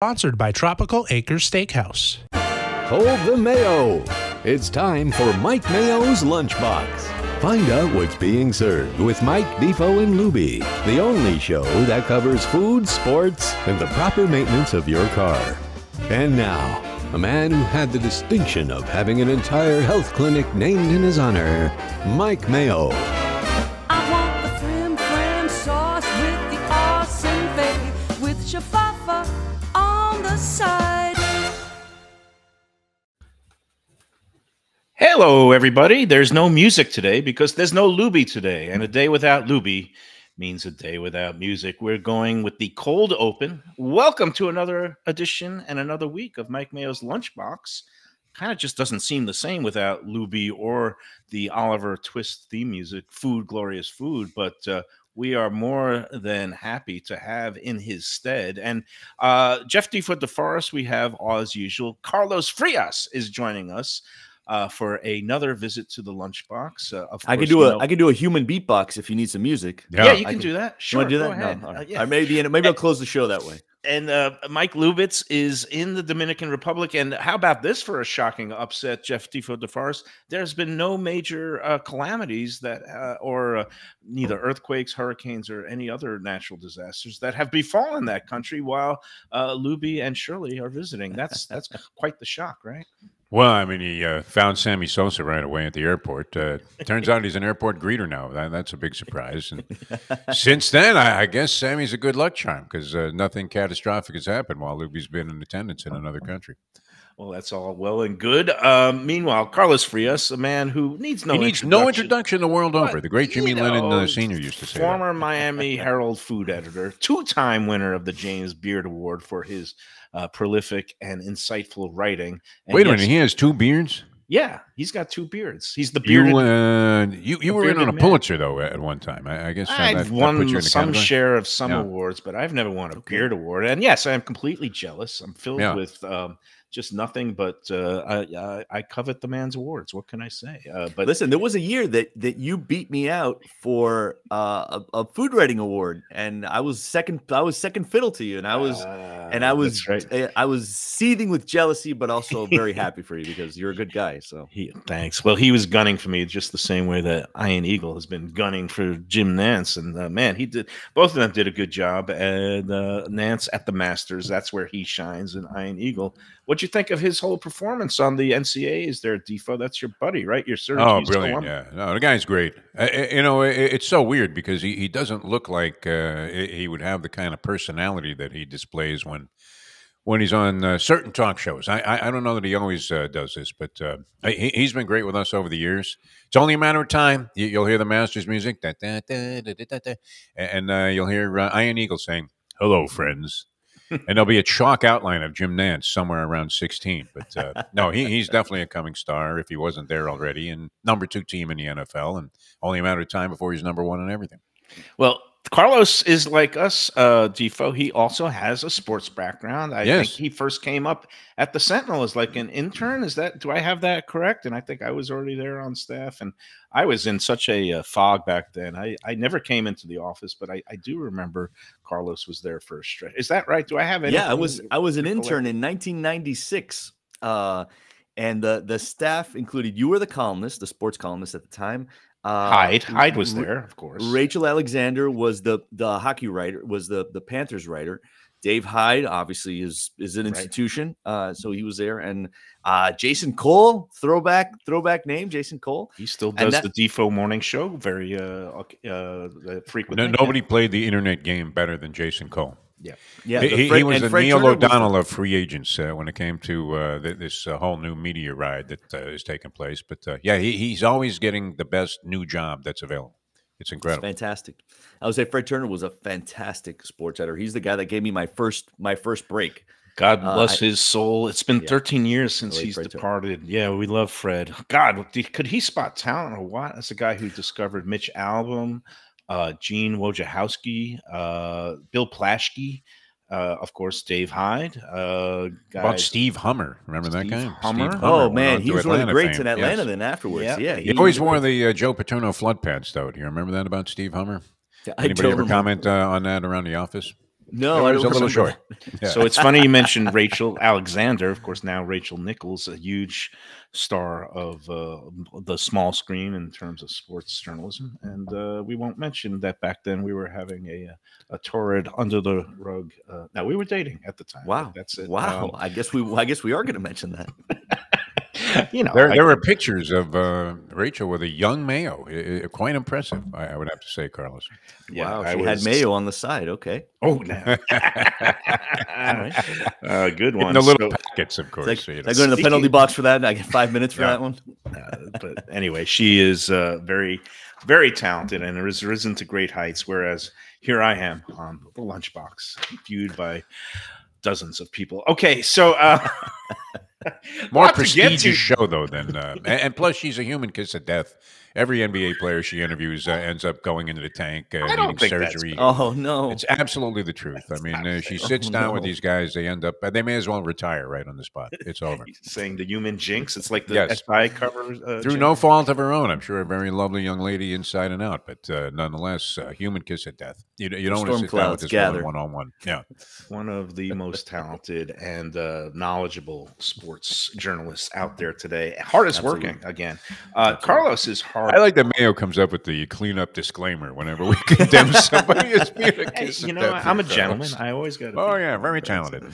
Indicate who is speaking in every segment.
Speaker 1: Sponsored by Tropical Acres Steakhouse.
Speaker 2: Hold the mayo. It's time for Mike Mayo's Lunchbox. Find out what's being served with Mike Defo and Luby, the only show that covers food, sports, and the proper maintenance of your car. And now, a man who had the distinction of having an entire health clinic named in his honor, Mike Mayo.
Speaker 3: Hello, everybody. There's no music today because there's no Luby today, and a day without Luby means a day without music. We're going with the cold open. Welcome to another edition and another week of Mike Mayo's Lunchbox. Kind of just doesn't seem the same without Luby or the Oliver Twist theme music, Food, Glorious Food, but uh, we are more than happy to have in his stead. And uh, Jeff Defoot DeForest, we have, as usual, Carlos Frias is joining us uh, for another visit to the lunchbox. Uh, of
Speaker 4: I
Speaker 3: course,
Speaker 4: can do
Speaker 3: you
Speaker 4: a
Speaker 3: know-
Speaker 4: I can do a human beatbox if you need some music.
Speaker 3: yeah, you
Speaker 4: I
Speaker 3: can, do that.
Speaker 4: You
Speaker 3: Sure,
Speaker 4: want to do
Speaker 3: go
Speaker 4: that?
Speaker 3: ahead.
Speaker 4: No, all
Speaker 3: Uh,
Speaker 4: right.
Speaker 3: yeah.
Speaker 4: I maybe maybe I'll close the show that way.
Speaker 3: And uh, Mike Lubitz is in the Dominican Republic. And how about this for a shocking upset, Jeff Defo DeForest? There's been no major uh, calamities that, uh, or uh, neither earthquakes, hurricanes, or any other natural disasters that have befallen that country while uh, Luby and Shirley are visiting. That's that's quite the shock, right?
Speaker 5: Well, I mean, he uh, found Sammy Sosa right away at the airport. Uh, turns out he's an airport greeter now. That, that's a big surprise. And since then, I, I guess Sammy's a good luck charm because uh, nothing catastrophic has happened while Luby's been in attendance in another country.
Speaker 3: Well, that's all well and good. Um, meanwhile, Carlos Frias, a man who needs no
Speaker 5: he needs no introduction the world
Speaker 3: But,
Speaker 5: over. The great Jimmy Lennon uh, Sr. used to say that.
Speaker 3: Former Miami Herald food editor, two time winner of the James Beard Award for his uh, prolific and insightful writing. And
Speaker 5: Wait a
Speaker 3: yes,
Speaker 5: minute, he has two beards.
Speaker 3: yeah, he's got two beards. He's the bearded.
Speaker 5: You, uh, you, you were in on a
Speaker 3: bearded man.
Speaker 5: Pulitzer though at one time. I, I guess
Speaker 3: I've won
Speaker 5: you in
Speaker 3: some
Speaker 5: category.
Speaker 3: share of some
Speaker 5: Yeah.
Speaker 3: awards, but I've never won a beard award. And yes, I am completely jealous. I'm filled
Speaker 5: Yeah.
Speaker 3: with um, just nothing but uh, I, I, I covet the man's awards. What can I say? Uh, but
Speaker 4: Listen, there was a year that that you beat me out for uh, a, a food writing award, and I was second. I was second fiddle to you, and I was and I
Speaker 3: Uh,
Speaker 4: was
Speaker 3: right.
Speaker 4: uh, I was seething with jealousy, but also very happy for you because you're a good guy. So
Speaker 3: He, thanks. Well, he was gunning for me just the same way that Iron Eagle has been gunning for Jim Nantz, and uh, man, he did. Both of them did a good job. And uh, Nantz at the Masters, that's where he shines. And Iron Eagle, what'd you think of his whole performance on the NCAAs? There, Defo, that's your buddy, right? Your Syracuse.
Speaker 5: Oh, brilliant!
Speaker 3: alum.
Speaker 5: Yeah, no, the guy's great. Uh, you know, i it's so weird because he, he doesn't look like uh, he would have the kind of personality that he displays when when he's on uh, certain talk shows. I, I I don't know that he always uh, does this, but uh, he, he's been great with us over the years. It's only a matter of time. You, you'll hear the Masters music, da, da, da, and uh, you'll hear uh, Iron Eagle saying, "Hello, friends." And there'll be a chalk outline of Jim Nantz somewhere around 16. But uh, no, he, he's definitely a coming star if he wasn't there already. And number two team in the NFL, and only a matter of time before he's number one in everything.
Speaker 3: Well, Carlos is like us, uh, Defo. He also has a sports background. I
Speaker 5: Yes.
Speaker 3: think he first came up at the Sentinel as like an intern. Is that do I have that correct? And I think I was already there on staff, and I was in such a uh, fog back then. I, I never came into the office, but I, I do remember Carlos was there for a stretch. Is that right? Do I have it?
Speaker 4: yeah, I was I was an intern in 1996, uh, and the the staff included you were the columnist, the sports columnist at the time. Uh,
Speaker 3: Hyde. Hyde was there, of course.
Speaker 4: Rachel Alexander was the the hockey writer, was the the Panthers writer. Dave Hyde obviously is is an
Speaker 3: Right.
Speaker 4: institution, uh, so he was there, and uh, Jason Cole, throwback throwback name, Jason Cole.
Speaker 3: He still does
Speaker 4: that-
Speaker 3: the Defo morning show very uh, ok- uh, uh, frequently.
Speaker 5: No, nobody played the internet game better than Jason Cole.
Speaker 4: Yeah,
Speaker 5: he, he-
Speaker 4: Fred-
Speaker 5: he was
Speaker 4: and
Speaker 5: a
Speaker 4: Fred
Speaker 5: Neil
Speaker 4: Turner was
Speaker 5: O'Donnell of free agents uh, when it came to uh, th- this uh, whole new media ride that uh, is taking place. But uh, yeah, he, he's always getting the best new job that's available. It's
Speaker 4: It's
Speaker 5: incredible.
Speaker 4: fantastic. I would say Fred Turner was a fantastic sports editor. He's the guy that gave me my first my first break.
Speaker 3: God
Speaker 4: Uh,
Speaker 3: bless
Speaker 4: I-
Speaker 3: his soul. It's been
Speaker 4: Yeah.
Speaker 3: 13 years since he's
Speaker 4: Fred Turner.
Speaker 3: departed. Yeah, we love Fred. God, could he spot talent or what? That's the guy who discovered Mitch Albom, uh, Gene Wojciechowski, uh, Bill Plaschke, uh, of course, Dave Hyde. Uh,
Speaker 5: About
Speaker 3: guys-
Speaker 5: Steve Hummer, remember that
Speaker 3: Steve
Speaker 5: guy?
Speaker 3: Hummer?
Speaker 5: Steve
Speaker 4: Oh man, he
Speaker 5: to
Speaker 4: was one of the greats
Speaker 5: fame,
Speaker 4: in Atlanta.
Speaker 5: yes.
Speaker 4: Then afterwards,
Speaker 3: Yeah.
Speaker 4: yeah,
Speaker 5: He always wore the uh, Joe Paterno flood pants, though. Do you remember that about Steve Hummer?
Speaker 4: I
Speaker 5: Anybody
Speaker 4: don't
Speaker 5: ever
Speaker 4: remember.
Speaker 5: comment uh, on that around the office?
Speaker 4: No,
Speaker 5: It
Speaker 4: I
Speaker 5: was
Speaker 4: don't
Speaker 5: a little short.
Speaker 4: that.
Speaker 3: So it's funny you mentioned Rachel Alexander. Of course, now Rachel Nichols, a huge star of uh, the small screen in terms of sports journalism. And uh, we won't mention that back then we were having a a torrid under the rug. Uh, now we were dating at the time.
Speaker 4: Wow,
Speaker 3: that's it.
Speaker 4: Wow, I guess we I guess we are going to mention that.
Speaker 3: You know,
Speaker 5: There,
Speaker 3: I-
Speaker 5: there were pictures of uh, Rachel with a young Mayo. I- I- quite impressive, I, I would have to say, Carlos.
Speaker 3: yeah,
Speaker 4: wow,
Speaker 3: I
Speaker 4: she
Speaker 3: was-
Speaker 4: had mayo on the side. Okay,
Speaker 3: Oh, now.
Speaker 4: right.
Speaker 3: uh, good
Speaker 5: In
Speaker 3: one.
Speaker 5: the little
Speaker 3: So-
Speaker 5: packets, of course.
Speaker 4: like,
Speaker 5: you know.
Speaker 4: I go in the penalty box for that. And I get five minutes for
Speaker 5: Yeah.
Speaker 4: that one.
Speaker 3: uh, but anyway, she is uh, very, very talented and has risen to great heights. Whereas here I am on the lunchbox, viewed by dozens of people. Okay, so uh,
Speaker 5: More
Speaker 3: lot to get
Speaker 5: prestigious show, though, than uh, and, and plus she's a human kiss of death. Every NBA player she interviews uh, ends up going into the tank, uh, needing surgery.
Speaker 4: Oh no,
Speaker 5: It's absolutely the truth. I mean, uh, she sits
Speaker 4: Oh,
Speaker 5: down with these guys. They end up. uh, They may as well retire right on the spot. It's over
Speaker 3: saying the human jinx. It's like the
Speaker 5: Yes.
Speaker 3: SI cover. Uh,
Speaker 5: through
Speaker 3: jinx.
Speaker 5: no fault of her own. I'm sure a very lovely young lady inside and out, but uh, nonetheless, uh, human kiss of death. You, you don't want to
Speaker 4: Storm
Speaker 5: sit down with this
Speaker 4: gather.
Speaker 5: one on one. Yeah,
Speaker 3: one of the most talented and uh, knowledgeable sports journalists out there today. Hardest
Speaker 4: Absolutely.
Speaker 3: working again. Uh, Carlos is hard.
Speaker 5: I like that Mayo comes up with the cleanup disclaimer whenever we condemn somebody as being a
Speaker 3: Hey,
Speaker 5: kiss
Speaker 3: you know. I'm a gentleman. I always got.
Speaker 5: Oh yeah, very talented.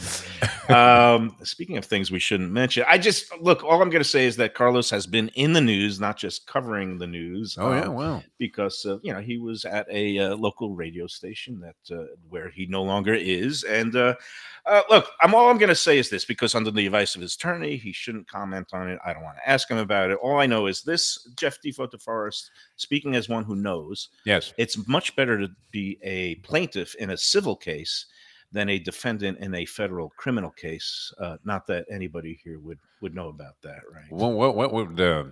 Speaker 3: um, speaking of things we shouldn't mention, I just look. All I'm going to say is that Carlos has been in the news, not just covering the news.
Speaker 5: Oh yeah,
Speaker 3: um,
Speaker 5: wow.
Speaker 3: because uh, you know he was at a uh, local radio station that uh, where he no longer is. And uh, look, I'm all I'm going to say is this: because under the advice of his attorney, he shouldn't comment on it. I don't want to ask him about it. All I know is this: Jeff Defo DeForest, speaking as one who knows,
Speaker 5: Yes.
Speaker 3: it's much better to be a plaintiff in a civil case than a defendant in a federal criminal case. Uh, not that anybody here would would know about that, right?
Speaker 5: What what what would uh,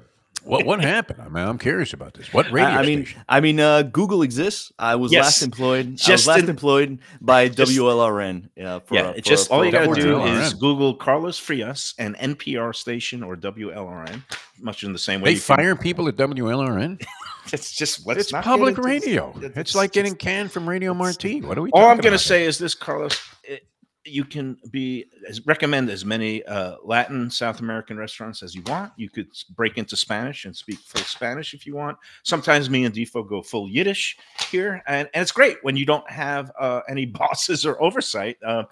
Speaker 5: what what happened? I mean, I'm curious about this. What radio
Speaker 4: I, I mean,
Speaker 5: station?
Speaker 4: I mean, uh, Google exists. I was
Speaker 3: Yes.
Speaker 4: last employed. I was last
Speaker 3: in-
Speaker 4: employed by
Speaker 3: Just-
Speaker 4: WLRN. Yeah, for,
Speaker 3: yeah,
Speaker 4: for-
Speaker 3: it's just
Speaker 4: for
Speaker 3: all you got to do
Speaker 5: WLRN.
Speaker 3: is Google Carlos Frias and NPR station or WLRN, much in the same way.
Speaker 5: They
Speaker 3: you can-
Speaker 5: people at WLRN.
Speaker 3: It's just let's
Speaker 5: it's
Speaker 3: not
Speaker 5: public radio.
Speaker 3: it's-
Speaker 5: It's like getting canned from Radio Marti. What are we?
Speaker 3: All I'm going to
Speaker 5: about
Speaker 3: say is this, Carlos. It, you can be as recommend as many uh, Latin South American restaurants as you want. You could break into Spanish and speak full Spanish if you want. Sometimes me and Defo go full Yiddish here, and, and it's great when you don't have uh, any bosses or oversight. Uh,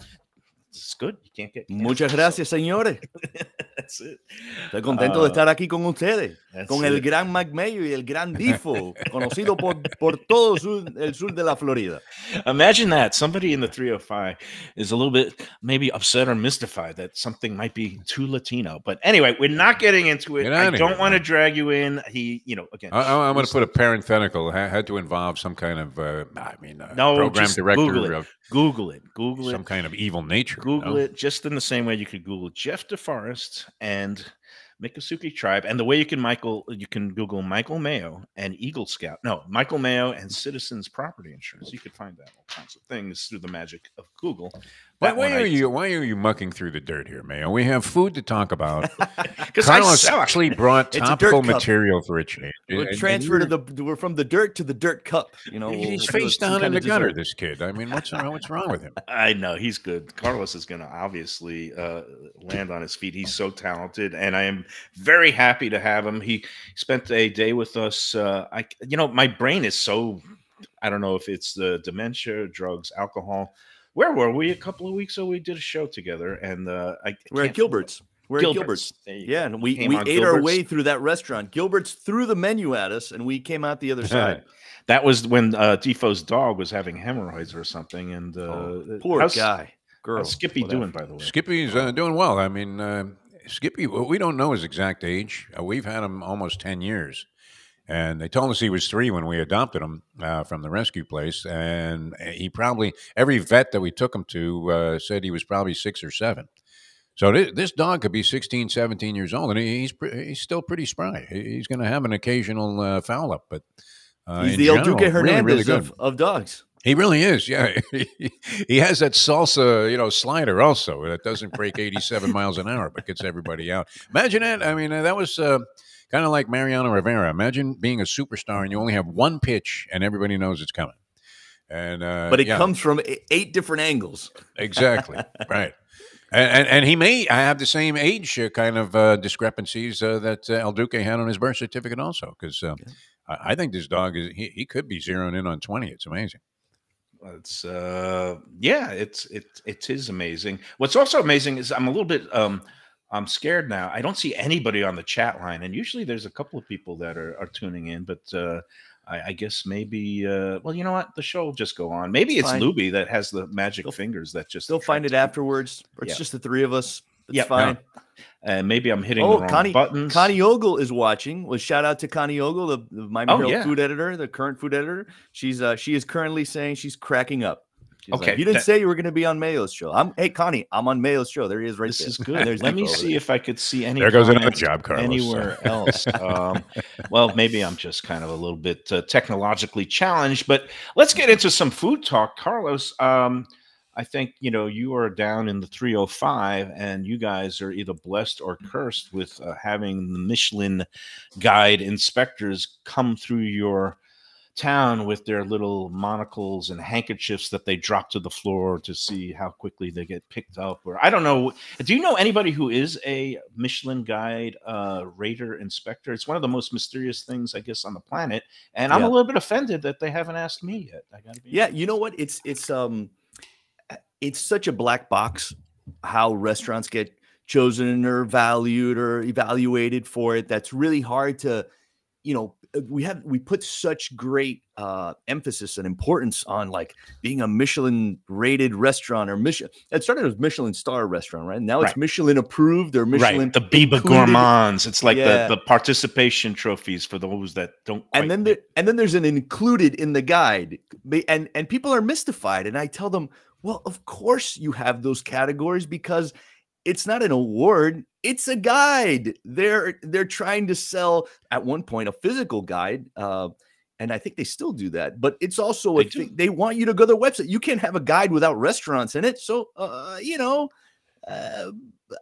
Speaker 3: it's good. You can't get
Speaker 4: Muchas
Speaker 3: canceled,
Speaker 4: gracias, señores.
Speaker 3: so That's it.
Speaker 4: Estoy contento
Speaker 3: Uh,
Speaker 4: de estar aquí con ustedes,
Speaker 3: That's
Speaker 4: con el
Speaker 3: it.
Speaker 4: gran Mike Mayo y el gran Defo, conocido por, por todo sur- el sur de la Florida.
Speaker 3: Imagine that somebody in the 305 is a little bit maybe upset or mystified that something might be too Latino. But anyway, we're not getting into it.
Speaker 5: Get
Speaker 3: I don't
Speaker 5: here,
Speaker 3: want to drag you in. He, you know, again,
Speaker 5: I, I, am going to put a parenthetical. Ha- had to involve some kind of, uh, I mean, uh,
Speaker 3: No,
Speaker 5: program director
Speaker 3: Google it.
Speaker 5: of
Speaker 3: Google it. Google it.
Speaker 5: some kind of evil nature.
Speaker 3: Google
Speaker 5: no?
Speaker 3: it just in the same way you could Google Jeff DeForest and Miccosukee Tribe. And the way you can Michael, you can Google Michael Mayo and Eagle Scout. No, Michael Mayo and Citizens Property Insurance. You could find out all kinds of things through the magic of Google.
Speaker 5: Why, why are
Speaker 3: I-
Speaker 5: you? Why are you mucking through the dirt here, Mayo? We have food to talk about.
Speaker 3: Because I
Speaker 5: Carlos actually brought
Speaker 4: It's a
Speaker 5: topical
Speaker 4: cup.
Speaker 5: material for a change.
Speaker 4: We're
Speaker 5: And- and
Speaker 4: transferred to the we're from the dirt to the dirt cup. You know,
Speaker 5: He's
Speaker 4: we'll
Speaker 5: face down in the
Speaker 4: of
Speaker 5: gutter. This kid. I mean, what's wrong? What's wrong with him?
Speaker 3: I know he's good. Carlos is going to obviously uh, land on his feet. He's so talented, and I am very happy to have him. He spent a day with us. Uh, I, you know, my brain is so. I don't know if it's the dementia, drugs, alcohol. Where were we a couple of weeks ago? We did a show together, and uh, I
Speaker 4: We're at
Speaker 3: can't-
Speaker 4: Gilbert's. We're at
Speaker 3: Gilbert's.
Speaker 4: Gilbert's.
Speaker 3: There you
Speaker 4: Yeah, and we, we
Speaker 3: on
Speaker 4: ate our way through that restaurant. Gilbert's threw the menu at us, and we came out the other side.
Speaker 3: That was when uh, Defo's dog was having hemorrhoids or something, and uh,
Speaker 4: Oh, Poor
Speaker 3: how's-
Speaker 4: guy, girl.
Speaker 3: How's Skippy
Speaker 4: whatever.
Speaker 3: doing, by the way?
Speaker 5: Skippy's uh, doing well. I mean, uh, Skippy. We don't know his exact age. Uh, we've had him almost ten years, and they told us he was three when we adopted him uh, from the rescue place. And he probably every vet that we took him to uh, said he was probably six or seven. So this, this dog could be 16, 17 years old, and he's pre- he's still pretty spry. He's going to have an occasional uh, foul up, but uh,
Speaker 4: He's the El Duque Hernandez
Speaker 5: really good.
Speaker 4: of, of dogs.
Speaker 5: He really is. Yeah, he has that salsa, you know, slider also that doesn't break 87 miles an hour, but gets everybody out. Imagine that. I mean, that was uh, kind of like Mariano Rivera. Imagine being a superstar and you only have one pitch and everybody knows it's coming. And uh,
Speaker 4: but it
Speaker 5: yeah,
Speaker 4: comes from e- eight different angles.
Speaker 5: exactly right. And, and and he may have the same age uh, kind of uh, discrepancies uh, that uh, El Duque had on his birth certificate, also. Because uh, I, I think this dog is he, he could be zeroing in on twenty. It's amazing.
Speaker 3: It's uh yeah, it's it it is amazing. What's also amazing is I'm a little bit um I'm scared now. I don't see anybody on the chat line, and usually there's a couple of people that are, are tuning in, but uh I, I guess maybe uh well you know what the show will just go on. Maybe
Speaker 4: It's.
Speaker 3: Luby that has the magic
Speaker 4: They'll-
Speaker 3: fingers that just
Speaker 4: They'll find it afterwards. It's
Speaker 3: Yeah.
Speaker 4: just the three of us. It's
Speaker 3: Yeah.
Speaker 4: fine.
Speaker 3: people. And maybe I'm hitting
Speaker 4: Oh,
Speaker 3: the wrong
Speaker 4: Connie,
Speaker 3: buttons.
Speaker 4: Connie Ogle is watching. Well, shout out to Connie Ogle, the, the Miami
Speaker 3: Oh,
Speaker 4: Herald
Speaker 3: yeah.
Speaker 4: food editor, the current food editor. She's uh she is currently saying she's cracking up. She's like,
Speaker 3: Okay,
Speaker 4: you didn't
Speaker 3: that-
Speaker 4: say you were going to be on Mayo's show. I'm hey Connie, I'm on Mayo's show. There he is, right
Speaker 3: this
Speaker 4: there.
Speaker 3: is good.
Speaker 4: There's
Speaker 3: Let me see
Speaker 4: there.
Speaker 3: if I could see any.
Speaker 5: There goes another job, Carlos.
Speaker 3: Anywhere else? Um, well, maybe I'm just kind of a little bit uh, technologically challenged, but let's get into some food talk, Carlos. Um, I think you know you are down in the 305, and you guys are either blessed or cursed with uh, having the Michelin Guide inspectors come through your town with their little monocles and handkerchiefs that they drop to the floor to see how quickly they get picked up or i don't know do you know anybody who is a michelin guide uh rater inspector it's one of the most mysterious things i guess on the planet and i'm
Speaker 4: Yeah.
Speaker 3: a little bit offended that they haven't asked me yet i gotta be
Speaker 4: Yeah, you know what? It's it's um it's such a black box how restaurants get chosen or valued or evaluated for it. That's really hard to, you know, we have we put such great uh emphasis and importance on like being a Michelin rated restaurant or Michelin it started as Michelin star restaurant, right? Now it's
Speaker 3: Right.
Speaker 4: Michelin approved or Michelin
Speaker 3: right the biba
Speaker 4: included.
Speaker 3: gourmands it's like
Speaker 4: Yeah.
Speaker 3: the the participation trophies for those that don't
Speaker 4: and then there, and then there's an included in the guide and and people are mystified and i tell them well of course you have those categories because it's not an award it's a guide they're they're trying to sell at one point a physical guide uh and I think they still do that, but it's also a
Speaker 3: They do.
Speaker 4: thing. They want you to go to their website. You can't have a guide without restaurants in it. So, uh, you know, uh,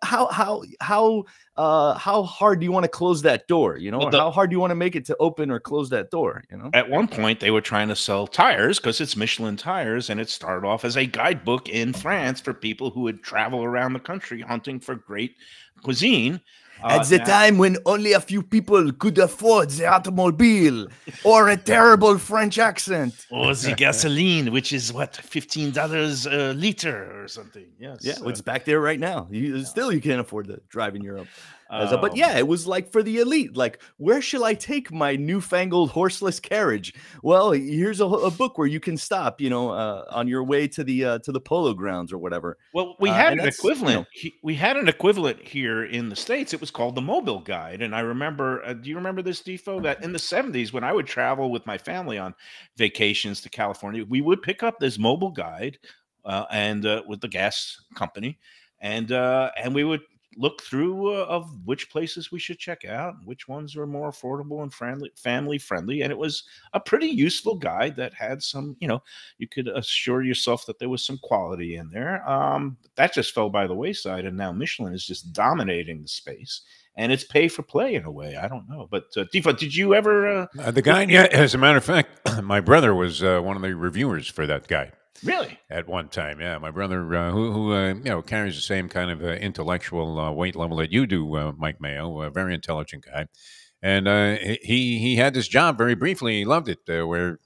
Speaker 4: how how how uh, how hard do you want to close that door? You know,
Speaker 3: Well, the-
Speaker 4: how hard do you want to make it to open or close that door? You know,
Speaker 3: At one point, they were trying to sell tires because it's Michelin tires, and it started off as a guidebook in France for people who would travel around the country hunting for great cuisine. Uh,
Speaker 4: at the
Speaker 3: now-
Speaker 4: time when only a few people could afford the automobile or a terrible French accent.
Speaker 3: or the gasoline, which is what fifteen dollars a liter or something. Yes.
Speaker 4: Yeah,
Speaker 3: uh,
Speaker 4: it's back there right now. You, still, you can't afford to drive in Europe. As a- but
Speaker 3: um,
Speaker 4: yeah, it was like for the elite. Like, where shall I take my newfangled horseless carriage? Well, here's a, a book where you can stop. You know, uh, on your way to the uh, to the polo grounds or whatever.
Speaker 3: Well, we
Speaker 4: Uh,
Speaker 3: had
Speaker 4: and
Speaker 3: an
Speaker 4: that's, you know-
Speaker 3: equivalent. we had an equivalent here in the states. It was called the Mobil Guide, and I remember. Uh, do you remember this, Defo? That in the seventies, when I would travel with my family on vacations to California, we would pick up this Mobil Guide, uh, and uh, with the gas company, and uh, and we would look through uh, of which places we should check out, which ones were more affordable and friendly, family friendly, and it was a pretty useful guide that had some, you know, you could assure yourself that there was some quality in there. Um, that just fell by the wayside, and now Michelin is just dominating the space, and it's pay for play in a way. I don't know, but uh, Tifa, did you ever? Uh,
Speaker 5: Uh, the guy, yeah, as a matter of fact, my brother was uh, one of the reviewers for that guy
Speaker 3: really?
Speaker 5: at one time. Yeah, my brother, uh, who, who uh, you know carries the same kind of uh, intellectual uh, weight level that you do, uh, Mike Mayo, a very intelligent guy, and uh, he he had this job very briefly. He loved it. Where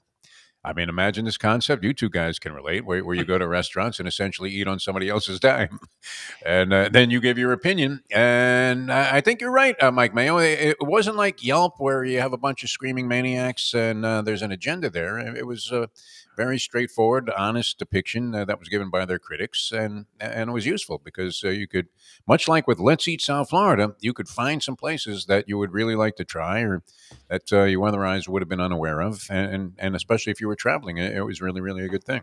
Speaker 5: I mean, imagine this concept. You two guys can relate, where, where you go to restaurants and essentially eat on somebody else's dime, and then you give your opinion. And I I think you're right, Mike Mayo. It, it wasn't like Yelp, where you have a bunch of screaming maniacs and there's an agenda there. It it was very straightforward, honest depiction uh, that was given by their critics, and and it was useful because uh, you could, much like with Let's Eat South Florida, you could find some places that you would really like to try or that uh, you otherwise would have been unaware of, and and, and especially if you were traveling, it, it was really really a good thing.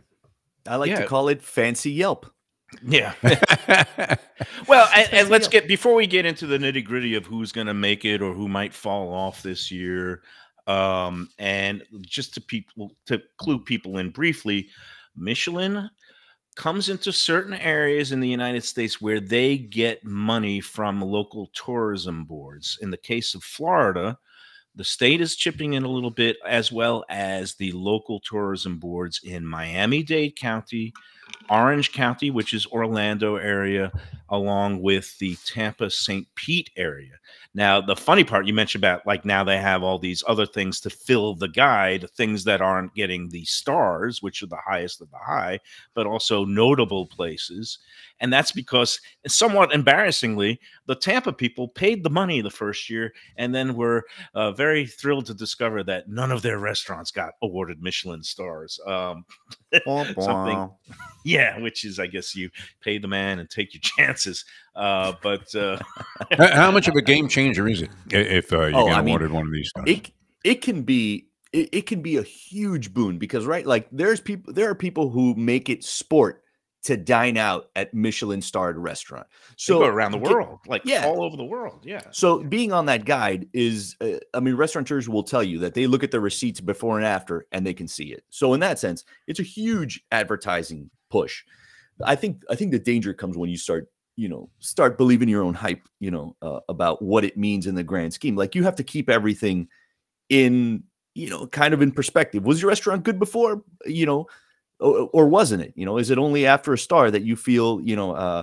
Speaker 4: I like
Speaker 3: Yeah.
Speaker 4: to call it fancy Yelp.
Speaker 3: Yeah. well, and, and let's get before we get into the nitty gritty of who's going to make it or who might fall off this year. Um, and just to people to clue people in briefly, Michelin comes into certain areas in the United States where they get money from local tourism boards. In the case of Florida, The state is chipping in a little bit, as well as the local tourism boards in Miami Dade County, Orange County, which is Orlando area, along with the Tampa St. Pete area. Now, the funny part you mentioned about like now they have all these other things to fill the guide, things that aren't getting the stars, which are the highest of the high, but also notable places. And that's because, somewhat embarrassingly, the Tampa people paid the money the first year and then were uh, very thrilled to discover that none of their restaurants got awarded Michelin stars. Um, something, yeah, which is, I guess, you pay the man and take your chances. Uh, but uh,
Speaker 5: How how much of a game changer is it if uh, you
Speaker 4: Oh,
Speaker 5: get
Speaker 4: I mean,
Speaker 5: awarded one of these stars?
Speaker 4: it it can be it, it can be a huge boon because right like there's people there are people who make it sport to dine out at Michelin starred restaurant.
Speaker 3: so
Speaker 4: So
Speaker 3: go around the
Speaker 4: get-
Speaker 3: world, like
Speaker 4: yeah.
Speaker 3: all over the world. Yeah.
Speaker 4: So being on that guide is, uh, I mean, restaurateurs will tell you that they look at the receipts before and after, and they can see it. So in that sense, it's a huge advertising push. I think I think the danger comes when you start, you know, start believing your own hype, you know, uh, about what it means in the grand scheme. Like you have to keep everything in, you know, kind of in perspective. Was your restaurant good before, you know, or, or wasn't it? You know, is it only after a star that you feel, you know, uh,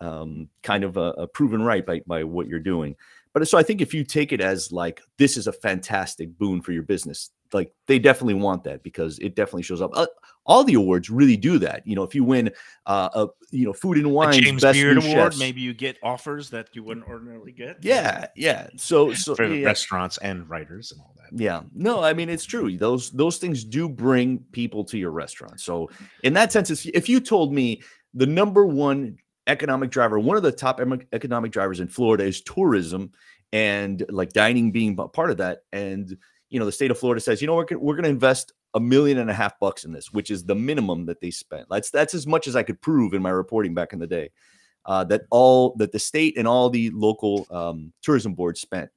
Speaker 4: um, kind of uh, uh, proven right by, by what you're doing. But so I think if you take it as like this is a fantastic boon for your business, like they definitely want that because it definitely shows up. Uh, all the awards really do that. You know, if you win, uh, a you know, food and
Speaker 3: A
Speaker 4: wine,
Speaker 3: James
Speaker 4: best
Speaker 3: Beard Award,
Speaker 4: chefs.
Speaker 3: maybe you get offers that you wouldn't ordinarily get.
Speaker 4: Yeah, yeah. So so
Speaker 3: for
Speaker 4: yeah,
Speaker 3: restaurants and writers and all that.
Speaker 4: yeah. No, I mean it's true. Those those things do bring people to your restaurant. So in that sense, if you told me the number one economic driver, one of the top economic drivers in Florida is tourism and like dining being part of that, and you know the state of Florida says, you know, we're we're going to invest a million and a half bucks in this, which is the minimum that they spent. That's that's as much as I could prove in my reporting back in the day. Uh, that all that the state and all the local um, tourism boards spent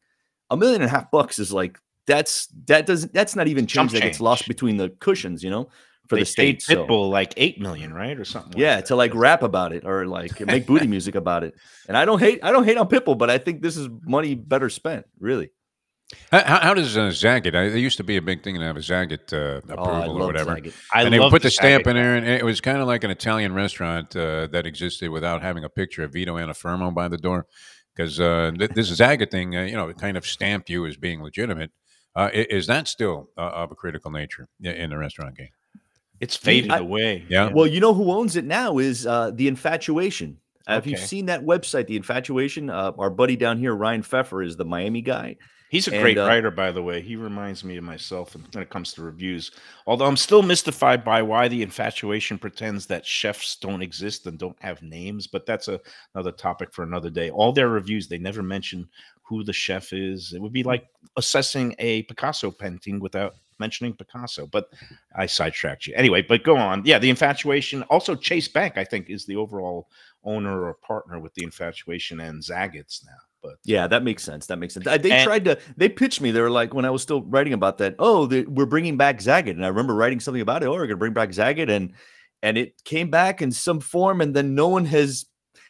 Speaker 4: a million and a half bucks is like that's that doesn't that's not even change that gets lost between the cushions, you know, for
Speaker 3: they
Speaker 4: the state.
Speaker 3: paid
Speaker 4: So.
Speaker 3: Pitbull like eight million, right, or something.
Speaker 4: Yeah,
Speaker 3: that.
Speaker 4: to like rap about it or like make booty music about it. And I don't hate I don't hate on Pitbull, but I think this is money better spent, really.
Speaker 5: How, how- how does uh, Zagat? I, there used to be a big thing to have a Zagat uh, approval
Speaker 4: Oh,
Speaker 5: or whatever.
Speaker 4: Zagat.
Speaker 3: I
Speaker 5: and they would put the
Speaker 3: Zagat
Speaker 5: stamp in there, and it was kind of like an Italian restaurant uh, that existed without having a picture of Vito Anafermo by the door. Because uh, th- this Zagat thing, uh, you know, it kind of stamped you as being legitimate. Uh, i- is that still uh, of a critical nature in the restaurant game?
Speaker 3: It's faded
Speaker 4: I-
Speaker 3: away.
Speaker 5: Yeah.
Speaker 4: Well, you know who owns it now is uh, the Infatuation. Uh, If you've seen that website, the Infatuation, uh, our buddy down here, Ryan Pfeffer, is the Miami guy.
Speaker 3: He's a
Speaker 4: And,
Speaker 3: great
Speaker 4: uh,
Speaker 3: writer, by the way. He reminds me of myself when it comes to reviews. Although I'm still mystified by why the infatuation pretends that chefs don't exist and don't have names, but that's a, another topic for another day. All their reviews, they never mention who the chef is. It would be like assessing a Picasso painting without mentioning Picasso. But I sidetracked you anyway. But go on. Yeah, the infatuation. Also, Chase Bank, I think, is the overall owner or partner with the infatuation and Zagat's now. But
Speaker 4: Yeah, that makes sense. That makes sense. They
Speaker 3: And-
Speaker 4: tried to. They pitched me. They were like, when I was still writing about that. Oh, they, we're bringing back Zagat, and I remember writing something about it. Oh, we're gonna bring back Zagat, and and it came back in some form, and then no one has.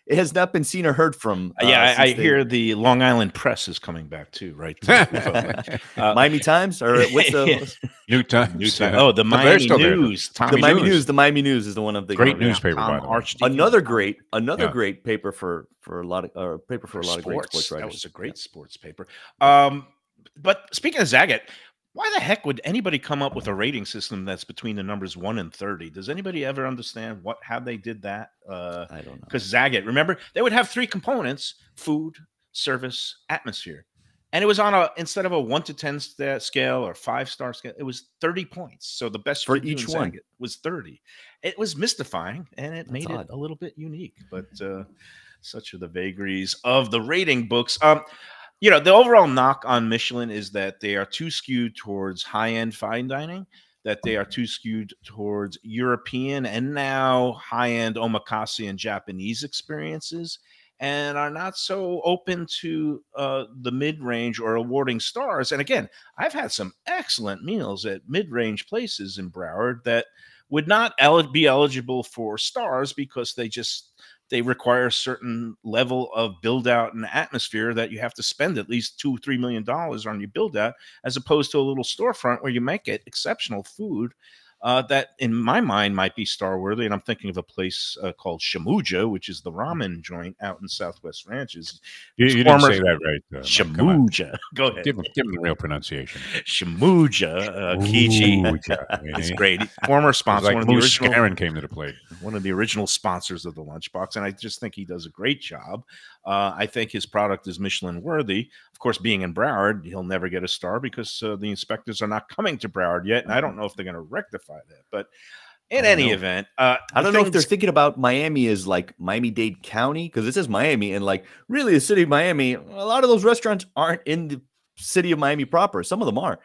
Speaker 4: It has not been seen or heard from. uh,
Speaker 3: yeah, I, I
Speaker 4: they-
Speaker 3: hear the Long Island Press is coming back too, right? Uh,
Speaker 4: Miami Times or what's the
Speaker 3: Yeah.
Speaker 5: New Times.
Speaker 3: New Time-
Speaker 5: uh,
Speaker 3: oh, the Miami
Speaker 5: still there.
Speaker 3: News.
Speaker 4: the Miami
Speaker 5: News.
Speaker 4: News? The Miami News is the one of the
Speaker 5: Great newspaper, by the way.
Speaker 4: Another great, another
Speaker 5: Yeah.
Speaker 4: great paper for for a lot of uh, paper for a lot of great sports writers.
Speaker 3: That
Speaker 4: writers.
Speaker 3: was a great sports paper. Um, but speaking of Zagat, why the heck would anybody come up with a rating system that's between the numbers one and thirty? Does anybody ever understand what how they did that? Uh,
Speaker 4: I don't know.
Speaker 3: because Zagat, remember, they would have three components: food, service, atmosphere. And it was on a instead of a one to ten scale or five star scale, it was thirty points. So the best
Speaker 4: For
Speaker 3: you could do
Speaker 4: each one.
Speaker 3: Zagat was thirty. It was mystifying, and it
Speaker 4: That's
Speaker 3: made
Speaker 4: odd.
Speaker 3: it a little bit unique. But uh, such are the vagaries of the rating books. Um, you know, the overall knock on Michelin is that they are too skewed towards high end fine dining, that they are too skewed towards European and now high end omakase and Japanese experiences, and are not so open to uh, the mid range or awarding stars. And again, I've had some excellent meals at mid range places in Broward that would not be eligible for stars because they just they require a certain level of build out and atmosphere that you have to spend at least two, three million dollars on your build out, as opposed to a little storefront where you might get exceptional food uh, that in my mind might be star worthy. And I'm thinking of a place uh, called Shamuja, which is the ramen joint out in Southwest Ranches.
Speaker 5: You, you didn't say that right. Uh, Mike. Come on.
Speaker 3: Shamuja. Go ahead.
Speaker 5: Give him, give him the real pronunciation.
Speaker 3: Shamuja. Uh, Kiji.
Speaker 5: Ooh,
Speaker 3: It's great. Former sponsor,
Speaker 5: like
Speaker 3: one of the original
Speaker 5: Karen came to the plate.
Speaker 3: one of the original sponsors of the lunchbox and i just think he does a great job uh, i think his product is michelin worthy of course being in broward he'll never get a star because uh, the inspectors are not coming to broward yet and i don't know if they're going to rectify that but in any
Speaker 4: know.
Speaker 3: event uh,
Speaker 4: I don't know if they're thinking about Miami as like Miami Dade County because it says Miami and like really the city of Miami. A lot of those restaurants aren't in the city of Miami proper. Some of them are,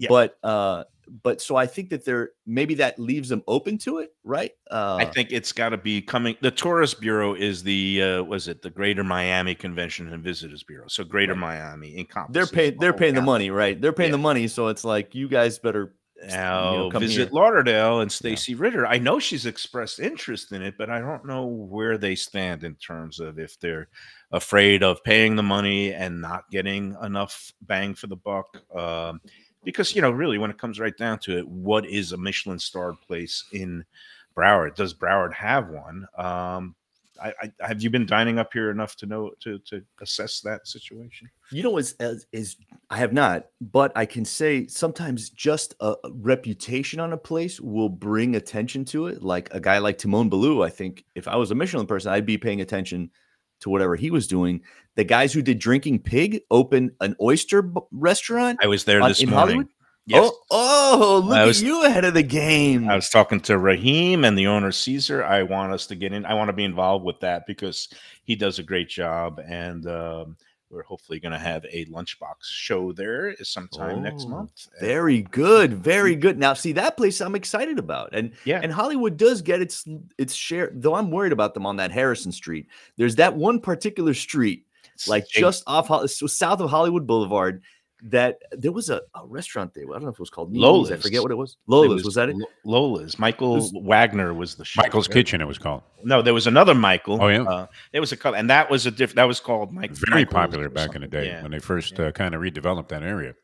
Speaker 3: Yeah.
Speaker 4: but uh, but so I think that they're maybe that leaves them open to it, right? Uh,
Speaker 3: I think it's got to be coming. The tourist bureau is the uh, was it the Greater Miami Convention and Visitors Bureau? So Greater Miami encompasses.
Speaker 4: they're paying they're paying the money, right? They're paying
Speaker 3: Yeah.
Speaker 4: the money, so it's like you guys better
Speaker 3: Now
Speaker 4: know, come
Speaker 3: visit
Speaker 4: here.
Speaker 3: Lauderdale and Stacy Ritter. I know she's expressed interest in it, but I don't know where they stand in terms of if they're afraid of paying the money and not getting enough bang for the buck. Um, because you know, really, when it comes right down to it, what is a Michelin starred place in Broward? Does Broward have one? Um, I, I, have you been dining up here enough to know to to assess that situation?
Speaker 4: You know, as, as is I have not, but I can say sometimes just a reputation on a place will bring attention to it. Like a guy like Timon Balloo, I think if I was a Michelin person, I'd be paying attention to whatever he was doing. The guys who did Drinking Pig opened an oyster b- restaurant
Speaker 3: I was there
Speaker 4: on-
Speaker 3: this
Speaker 4: in
Speaker 3: morning.
Speaker 4: Hollywood.
Speaker 3: Yes.
Speaker 4: Oh, oh, look
Speaker 3: was-
Speaker 4: at you ahead of the game.
Speaker 3: I was talking to Raheem and the owner Caesar. I want us to get in. I want to be involved with that because he does a great job, and um, we're hopefully going to have a lunchbox show there sometime next
Speaker 4: Oh,
Speaker 3: month.
Speaker 4: Very good, very good. Now, see that place I'm excited about, and
Speaker 3: yeah,
Speaker 4: and Hollywood does get its its share. Though I'm worried about them on that Harrison Street. There's that one particular street, like just off so south of Hollywood Boulevard, that there was a, a restaurant there. I don't know if it was called Lola's. I forget what it was.
Speaker 3: it
Speaker 4: Lola's was, that it?
Speaker 3: Lo- Lola's. Michael
Speaker 4: was-
Speaker 3: Wagner was the chef,
Speaker 5: Michael's
Speaker 3: right?
Speaker 5: Kitchen, it was called.
Speaker 3: No, there was another Michael.
Speaker 5: Oh, yeah?
Speaker 3: uh, there was a couple, and that was a different. That was called Mike.
Speaker 5: Very
Speaker 3: Michael's
Speaker 5: popular back in the day
Speaker 3: Yeah.
Speaker 5: when they first
Speaker 3: yeah.
Speaker 5: uh, kind of redeveloped that area.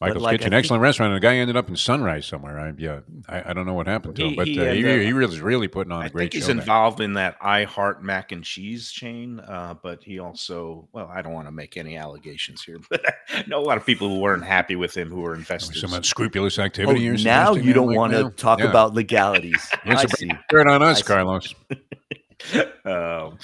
Speaker 5: Michael's
Speaker 4: like, I
Speaker 5: Kitchen,
Speaker 4: think-
Speaker 5: excellent restaurant. And the guy ended up in Sunrise somewhere. I, yeah, I, I don't know what happened to
Speaker 3: He-
Speaker 5: him, but
Speaker 3: he
Speaker 5: uh, he,
Speaker 3: up-
Speaker 5: he was really putting on a
Speaker 3: I
Speaker 5: great
Speaker 3: think he's
Speaker 5: show. there.
Speaker 3: involved in that I Heart Mac and Cheese chain, uh, but he also, well, I don't want to make any allegations here, but I know a lot of people who weren't happy with him who were investors.
Speaker 5: Some unscrupulous
Speaker 4: Oh,
Speaker 5: activity. you're
Speaker 4: now you don't
Speaker 5: Mike
Speaker 4: want to talk
Speaker 5: Yeah.
Speaker 4: about legalities.
Speaker 5: It's
Speaker 4: I
Speaker 5: a
Speaker 4: see.
Speaker 5: Dirt on us,
Speaker 4: I.
Speaker 5: Carlos.
Speaker 3: um,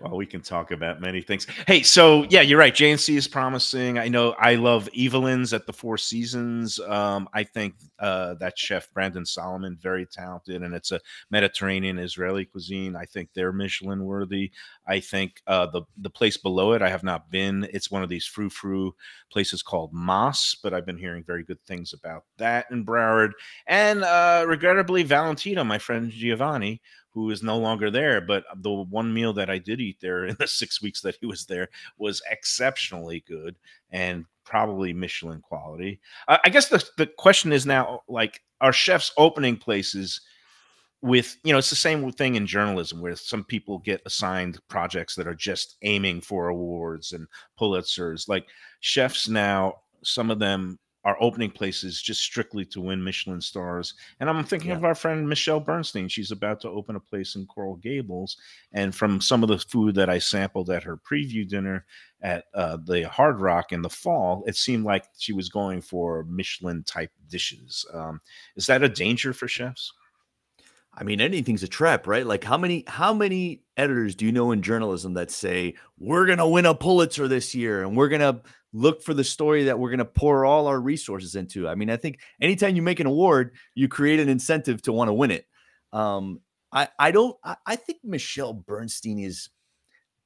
Speaker 3: well, we can talk about many things. Hey, so yeah, you're right. JNC is promising. I know I love Evelyn's at the Four Seasons. Um, I think uh, that chef Brandon Solomon very talented, and it's a Mediterranean Israeli cuisine. I think they're Michelin worthy. I think uh, the the place below it, I have not been. It's one of these frou frou places called Moss, but I've been hearing very good things about that in Broward. And uh, regrettably, Valentino, my friend Giovanni, who is no longer there. But the one meal that I did eat there in the six weeks that he was there was exceptionally good and probably Michelin quality. Uh, I guess the, the question is now like, are chefs opening places? With you know it's the same thing in journalism where some people get assigned projects that are just aiming for awards and pulitzers. Like chefs now some of them are opening places just strictly to win michelin stars. And i'm thinking
Speaker 4: Yeah.
Speaker 3: of our friend michelle bernstein. She's about to open a place in coral gables. And from some of the food that i sampled at her preview dinner at uh, the hard rock in the fall it seemed like she was going for michelin type dishes. Um, is that a danger for chefs
Speaker 4: I mean, anything's a trap, right? Like how many how many editors do you know in journalism that say we're gonna win a Pulitzer this year and we're gonna look for the story that we're gonna pour all our resources into? I mean, I think anytime you make an award, you create an incentive to want to win it. Um, I I don't I, I think Michelle Bernstein is.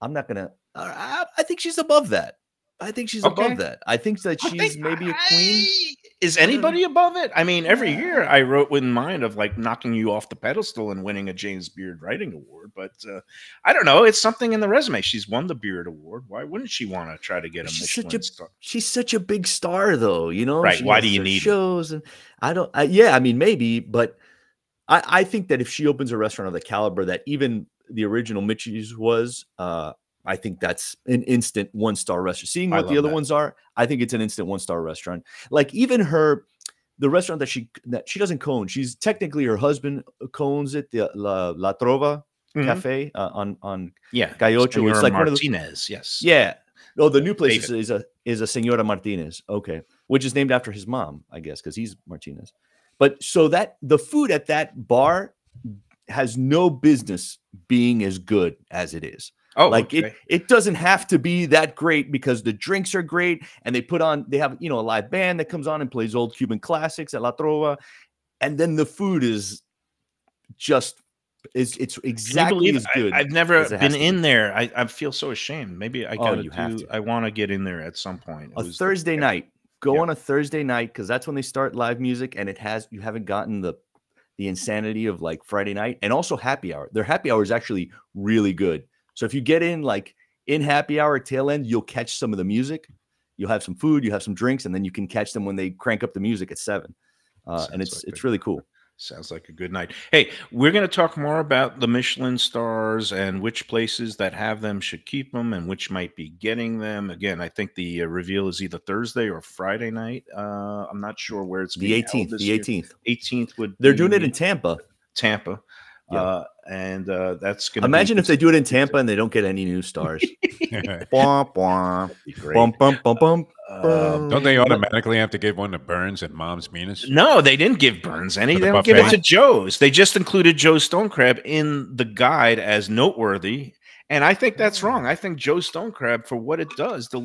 Speaker 4: I'm not gonna. I, I think she's above that. I think she's
Speaker 3: Okay.
Speaker 4: above that. I think that she's
Speaker 3: think
Speaker 4: maybe a queen.
Speaker 3: I- Is anybody above it? I mean, every year I wrote in mind of like knocking you off the pedestal and winning a James Beard Writing Award, but uh, I don't know. It's something in the resume. She's won the Beard Award. Why wouldn't she want to try to get a
Speaker 4: She's
Speaker 3: Michelin
Speaker 4: such a
Speaker 3: star?
Speaker 4: she's such a big star though you know
Speaker 3: Right,
Speaker 4: She
Speaker 3: why do you need it?
Speaker 4: shows and i don't I, yeah i mean maybe but I, I think that if she opens a restaurant of the caliber that even the original Michy's was, uh, I think that's an instant one star restaurant. Seeing what the other
Speaker 3: that.
Speaker 4: ones are, I think it's an instant one star restaurant. Like even her, the restaurant that she that she doesn't cone. She's technically her husband cones it. The La, La Trova
Speaker 3: Mhm.
Speaker 4: Cafe uh, on on
Speaker 3: Yeah,
Speaker 4: Calle Ocho, it's like one of those-
Speaker 3: Martinez. Yes.
Speaker 4: yeah. No, the new place is, is a is a Senora Martinez. Okay, which is named after his mom, I guess, because he's Martinez. But so that the food at that bar has no business being as good as it is.
Speaker 3: Oh,
Speaker 4: like
Speaker 3: okay.
Speaker 4: it it doesn't have to be that great because the drinks are great and they put on they have you know a live band that comes on and plays old Cuban classics at La Trova, and then the food is just it's it's exactly as
Speaker 3: I-
Speaker 4: good.
Speaker 3: I've never
Speaker 4: as it
Speaker 3: been in
Speaker 4: be.
Speaker 3: there. I, I feel so ashamed. Maybe I
Speaker 4: Oh,
Speaker 3: gotta
Speaker 4: you have to.
Speaker 3: I want to get in there at some point. It
Speaker 4: a Thursday night. Go
Speaker 3: Yeah.
Speaker 4: on a Thursday night because that's when they start live music, and it has you haven't gotten the the insanity of like Friday night and also happy hour. Their happy hour is actually really good. So if you get in like in happy hour tail end, you'll catch some of the music. You'll have some food, you have some drinks, and then you can catch them when they crank up the music at seven. Uh, and it's
Speaker 3: like
Speaker 4: it's really cool.
Speaker 3: Sounds like a good night. Hey, we're going to talk more about the Michelin stars and which places that have them should keep them and which might be getting them. Again, I think the uh, reveal is either Thursday or Friday night. Uh, I'm not sure where it's
Speaker 4: The
Speaker 3: being held
Speaker 4: 18th,
Speaker 3: this
Speaker 4: the
Speaker 3: year.
Speaker 4: 18th.
Speaker 3: 18th would
Speaker 4: They're doing it in Tampa.
Speaker 3: Tampa.
Speaker 4: Yeah.
Speaker 3: Uh, and uh, that's going to
Speaker 4: Imagine if they do it in Tampa and they don't get any new stars.
Speaker 5: Don't they automatically have to give one to Bern's and Mom's Venus?
Speaker 3: No, they didn't give Bern's any.
Speaker 5: For the
Speaker 3: They don't give it to Joe's. They just included Joe Stonecrab in the guide as noteworthy. And I think that's mm. wrong. I think Joe Stonecrab, for what it does, the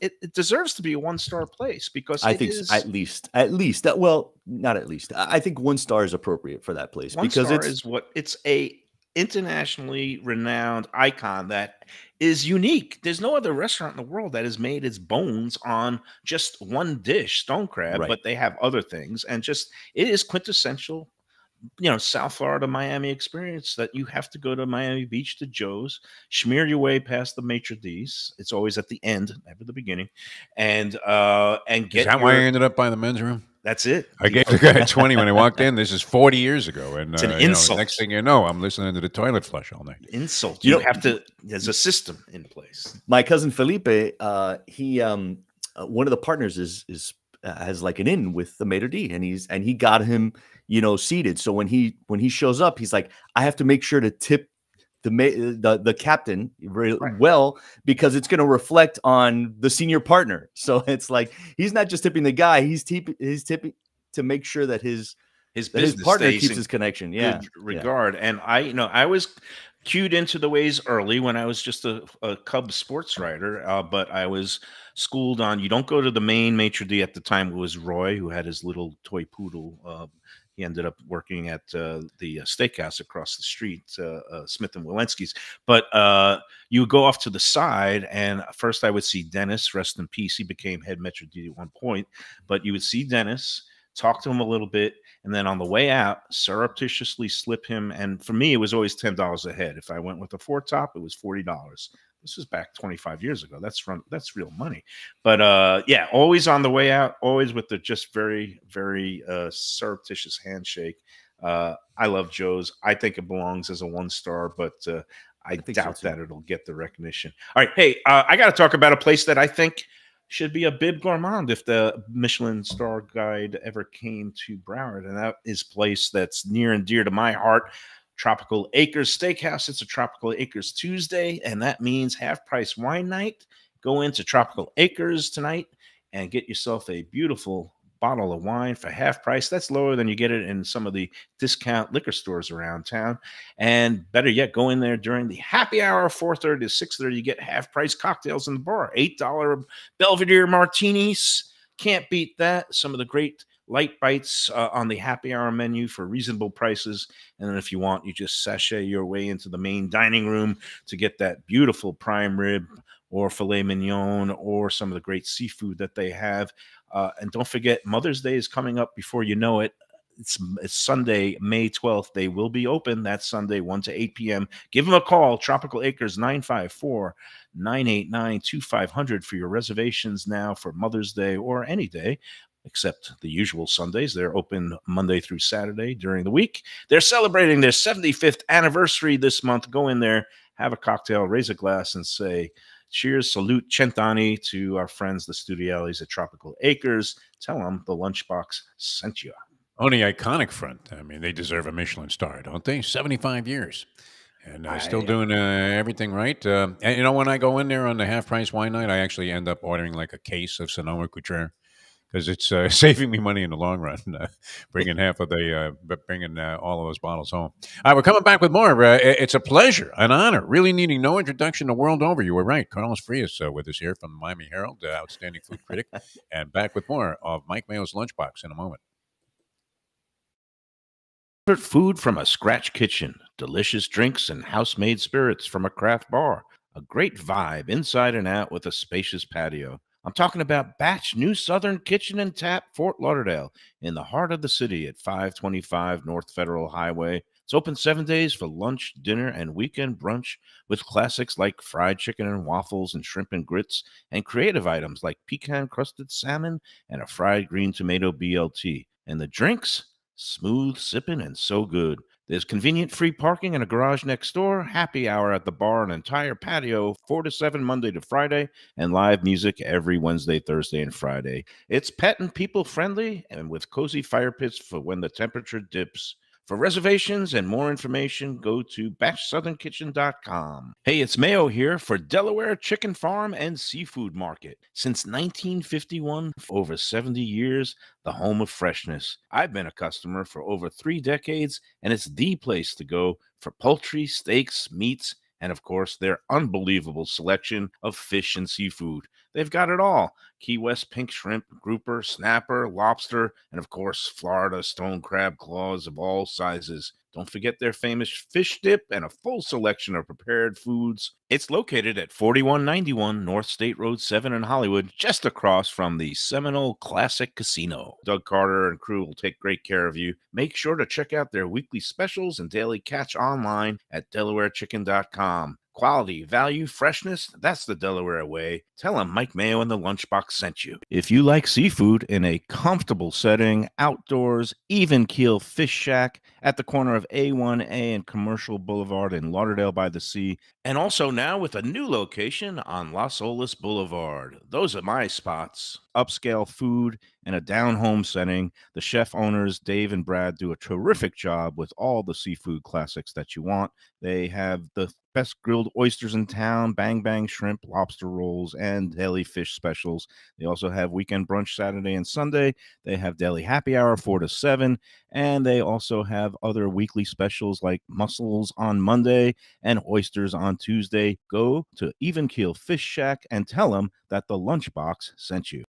Speaker 3: it, it deserves to be a one star place because
Speaker 4: I think
Speaker 3: is-
Speaker 4: at least, at least that. Well, not at least. I think one star is appropriate for that place
Speaker 3: one
Speaker 4: because
Speaker 3: star
Speaker 4: it's
Speaker 3: is what it's a internationally renowned icon that is unique. There's no other restaurant in the world that has made its bones on just one dish, stone crab,
Speaker 4: Right.
Speaker 3: but they have other things and just it is quintessential you know South Florida Miami experience that you have to go to Miami Beach to Joe's, smear your way past the maitre d's. It's always at the end, never the beginning, and uh and
Speaker 5: Is
Speaker 3: get
Speaker 5: that why I ended up by the men's room?
Speaker 3: that's it.
Speaker 5: I gave the guy 20 when I walked in. This is 40 years ago. And
Speaker 3: It's an
Speaker 5: uh, you know,
Speaker 3: insult.
Speaker 5: next thing you know, I'm listening to the toilet flush all night.
Speaker 3: insult.
Speaker 4: You
Speaker 3: You,
Speaker 4: know-
Speaker 3: have to. There's a system in place.
Speaker 4: my cousin Felipe. Uh, he um, uh, one of the partners is is uh, has like an in with the maitre d, and he's and he got him you know seated. So when he when he shows up, he's like, I have to make sure to tip the ma- the the captain
Speaker 3: Right.
Speaker 4: well because it's going to reflect on the senior partner. So it's like he's not just tipping the guy; he's tipping he's tipping to make sure that his
Speaker 3: His
Speaker 4: that his partner keeps his connection. Yeah,
Speaker 3: good regard. And I, you know, I was cued into the ways early when I was just a, a Cubs sports writer, uh, but I was schooled on you don't go to the main maitre d at the time it was Roy who had his little toy poodle. Uh, he ended up working at uh, the uh, steakhouse across the street, uh, uh, Smith and Wollensky's. But you would go off to the side, and first I would see Dennis, rest in peace. He became head metro d at one point, but you would see Dennis, talk to him a little bit, and then on the way out, surreptitiously slip him. And for me, it was always ten dollars a head. If I went with a four top, it was forty dollars. This was back 25 years ago. That's run, that's real money. But uh, yeah, always on the way out, always with the just very, very uh, surreptitious handshake. Uh, I love Joe's. I think it belongs as a one star, but uh, I,
Speaker 4: think so,
Speaker 3: doubt
Speaker 4: too.
Speaker 3: that it'll get the recognition. All right, hey, uh, I got to talk about a place that I think should be a bib gourmand if the Michelin star guide ever came to Broward, and that is place that's near and dear to my heart. Tropical Acres Steakhouse. It's a Tropical Acres Tuesday, and that means half price wine night. Go into Tropical Acres tonight and get yourself a beautiful bottle of wine for half price. That's lower than you get it in some of the discount liquor stores around town. And better yet, go in there during the happy hour, 4:30 to 6:30. You get half price cocktails in the bar, $8 Belvedere martinis. Can't beat that. Some of the great light bites uh, on the happy hour menu for reasonable prices. And then if you want, you just sashay your way into the main dining room to get that beautiful prime rib or filet mignon or some of the great seafood that they have. Uh, and don't forget, Mother's Day is coming up before you know it. It's, it's Sunday, May 12th. They will be open that Sunday, 1 to 8 p.m. Give them a call, Tropical Acres 954 989 2500 for your reservations now for Mother's Day or any day. Except the usual Sundays. They're open Monday through Saturday during the week. They're celebrating their 75th anniversary this month. Go in there, have a cocktail, raise a glass, and say, Cheers, salute cent'anni to our friends, the Studialis at Tropical Acres. Tell them the lunchbox sent you.
Speaker 5: On the iconic front, I mean, they deserve a Michelin star, don't they? 75 years. And uh, still doing uh, everything right. Uh, and you know, when I go in there on the half price wine night, I actually end up ordering like a case of Sonoma-Cutrer because it's uh, saving me money in the long run, uh, bringing half of the, uh, bringing uh, all of those bottles home. All right, we're coming back with more. Uh, it's a pleasure, an honor, really needing no introduction the world over. You were right. Carlos Frias uh, with us here from the Miami Herald, uh, outstanding food critic. and back with more of Mike Mayo's Lunchbox in a moment.
Speaker 3: Food from a scratch kitchen, delicious drinks and house-made spirits from a craft bar, a great vibe inside and out with a spacious patio. I'm talking about Batch New Southern Kitchen and Tap, Fort Lauderdale, in the heart of the city at 525 North Federal Highway. It's open seven days for lunch, dinner, and weekend brunch with classics like fried chicken and waffles and shrimp and grits, and creative items like pecan crusted salmon and a fried green tomato BLT. And the drinks? Smooth sipping and so good. There's convenient free parking and a garage next door, happy hour at the bar, an entire patio, 4 to 7 Monday to Friday, and live music every Wednesday, Thursday, and Friday. It's pet and people friendly and with cozy fire pits for when the temperature dips. For reservations and more information, go to batchsouthernkitchen.com. Hey, it's Mayo here for Delaware Chicken Farm and Seafood Market. Since 1951, over 70 years, the home of freshness. I've been a customer for over three decades, and it's the place to go for poultry, steaks, meats, and of course, their unbelievable selection of fish and seafood. They've got it all Key West pink shrimp, grouper, snapper, lobster, and of course, Florida stone crab claws of all sizes. Don't forget their famous fish dip and a full selection of prepared foods. It's located at 4191 North State Road 7 in Hollywood, just across from the Seminole Classic Casino. Doug Carter and crew will take great care of you. Make sure to check out their weekly specials and daily catch online at DelawareChicken.com. Quality, value, freshness, that's the Delaware way. Tell them Mike Mayo and the Lunchbox sent you. If you like seafood in a comfortable setting, outdoors, even keel fish shack at the corner of A1A and Commercial Boulevard in Lauderdale by the Sea, and also now with a new location on Las Olas Boulevard. Those are my spots. Upscale food in a down home setting. The chef owners, Dave and Brad, do a terrific job with all the seafood classics that you want. They have the best grilled oysters in town, bang bang shrimp, lobster rolls, and daily fish specials. They also have weekend brunch Saturday and Sunday. They have daily happy hour 4 to 7, and they also have other weekly specials like mussels on Monday and oysters on Tuesday. Go to Even Keel Fish Shack and tell them that the lunchbox sent you.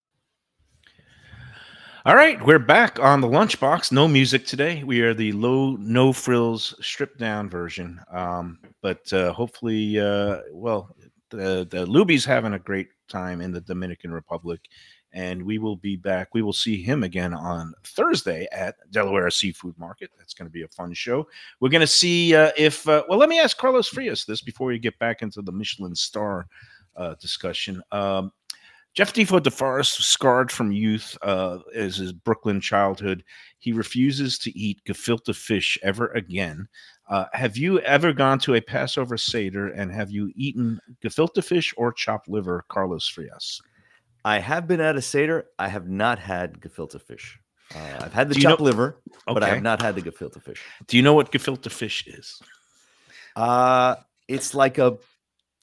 Speaker 3: All right, we're back on the lunchbox. No music today. We are the low, no frills, stripped down version. Um, but uh, hopefully, uh, well, the the Luby's having a great time in the Dominican Republic, and we will be back. We will see him again on Thursday at Delaware Seafood Market. That's going to be a fun show. We're going to see uh, if. Uh, well, let me ask Carlos Frias this before we get back into the Michelin star uh, discussion. Um, Jeff Defo DeForest, scarred from youth uh, as his Brooklyn childhood, he refuses to eat gefilte fish ever again. Uh, have you ever gone to a Passover Seder and have you eaten gefilte fish or chopped liver, Carlos Frias?
Speaker 4: I have been at a Seder. I have not had gefilte fish. Uh, I've had the
Speaker 3: you know-
Speaker 4: chopped liver, but I have not had the gefilte fish.
Speaker 3: Do you know what gefilte fish is?
Speaker 4: Uh, it's like a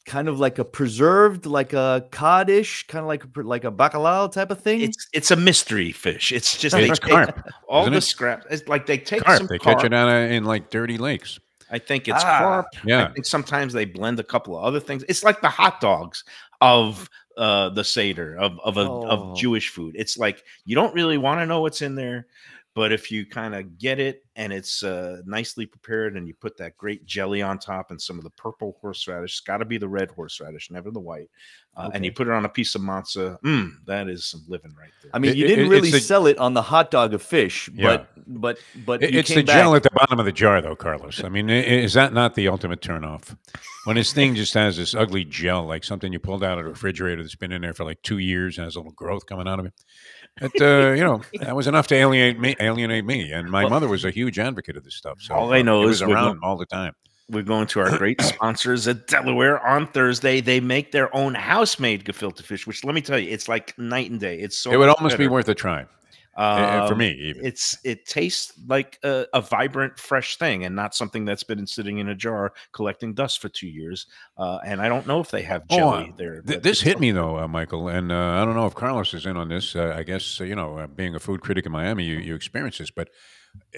Speaker 4: kind of like a preserved, like a codish, kind of like a, pr- like a bacalao type of thing.
Speaker 3: It's it's a mystery fish. It's just
Speaker 5: It's
Speaker 3: they take
Speaker 5: carp.
Speaker 3: all the
Speaker 5: it?
Speaker 3: scraps. It's like they take
Speaker 5: Carp.
Speaker 3: some
Speaker 5: They
Speaker 3: carp.
Speaker 5: catch it out of, in like dirty lakes.
Speaker 3: I think it's
Speaker 4: Ah,
Speaker 3: carp.
Speaker 5: yeah.
Speaker 3: I think sometimes they blend a couple of other things. It's like the hot dogs of uh the Seder of of a,
Speaker 4: Oh.
Speaker 3: of Jewish food. It's like you don't really want to know what's in there, but if you kind of get it and it's uh, nicely prepared, and you put that great jelly on top and some of the purple horseradish. It's got to be the red horseradish, never the white. Uh, And you put it on a piece of matzah. Mm, that is some living right there.
Speaker 4: I mean,
Speaker 5: It-
Speaker 4: you
Speaker 5: it-
Speaker 4: didn't
Speaker 5: it's
Speaker 4: really
Speaker 5: the-
Speaker 4: sell it on the hot dog of fish,
Speaker 5: Yeah.
Speaker 4: but but but
Speaker 5: It-
Speaker 4: you
Speaker 5: it's
Speaker 4: came
Speaker 5: the
Speaker 4: back.
Speaker 5: gel at the bottom of the jar, though, Carlos. I mean, is that not the ultimate turnoff? When this thing just has this ugly gel, like something you pulled out of the refrigerator that's been in there for like two years and has a little growth coming out of it. It, uh, you know, that was enough to alienate me. Alienate me, and my mother was a huge advocate of this stuff. So
Speaker 3: All I know is
Speaker 5: around all the time.
Speaker 3: We're going to our great sponsors at Delaware on Thursday. They make their own house-made gefilte fish, which let me tell you, it's like night and day. It's so
Speaker 5: it would almost be worth a try uh, for
Speaker 3: Um,
Speaker 5: me. Even.
Speaker 3: It's it tastes like a, a vibrant, fresh thing, and not something that's been sitting in a jar collecting dust for two years. Uh, and I don't know if they have
Speaker 5: Oh,
Speaker 3: jelly
Speaker 5: uh,
Speaker 3: there.
Speaker 5: Th- this hit me though, uh, Michael, and uh, I don't know if Carlos is in on this. Uh, I guess uh, you know, uh, being a food critic in Miami, you, you experience this, but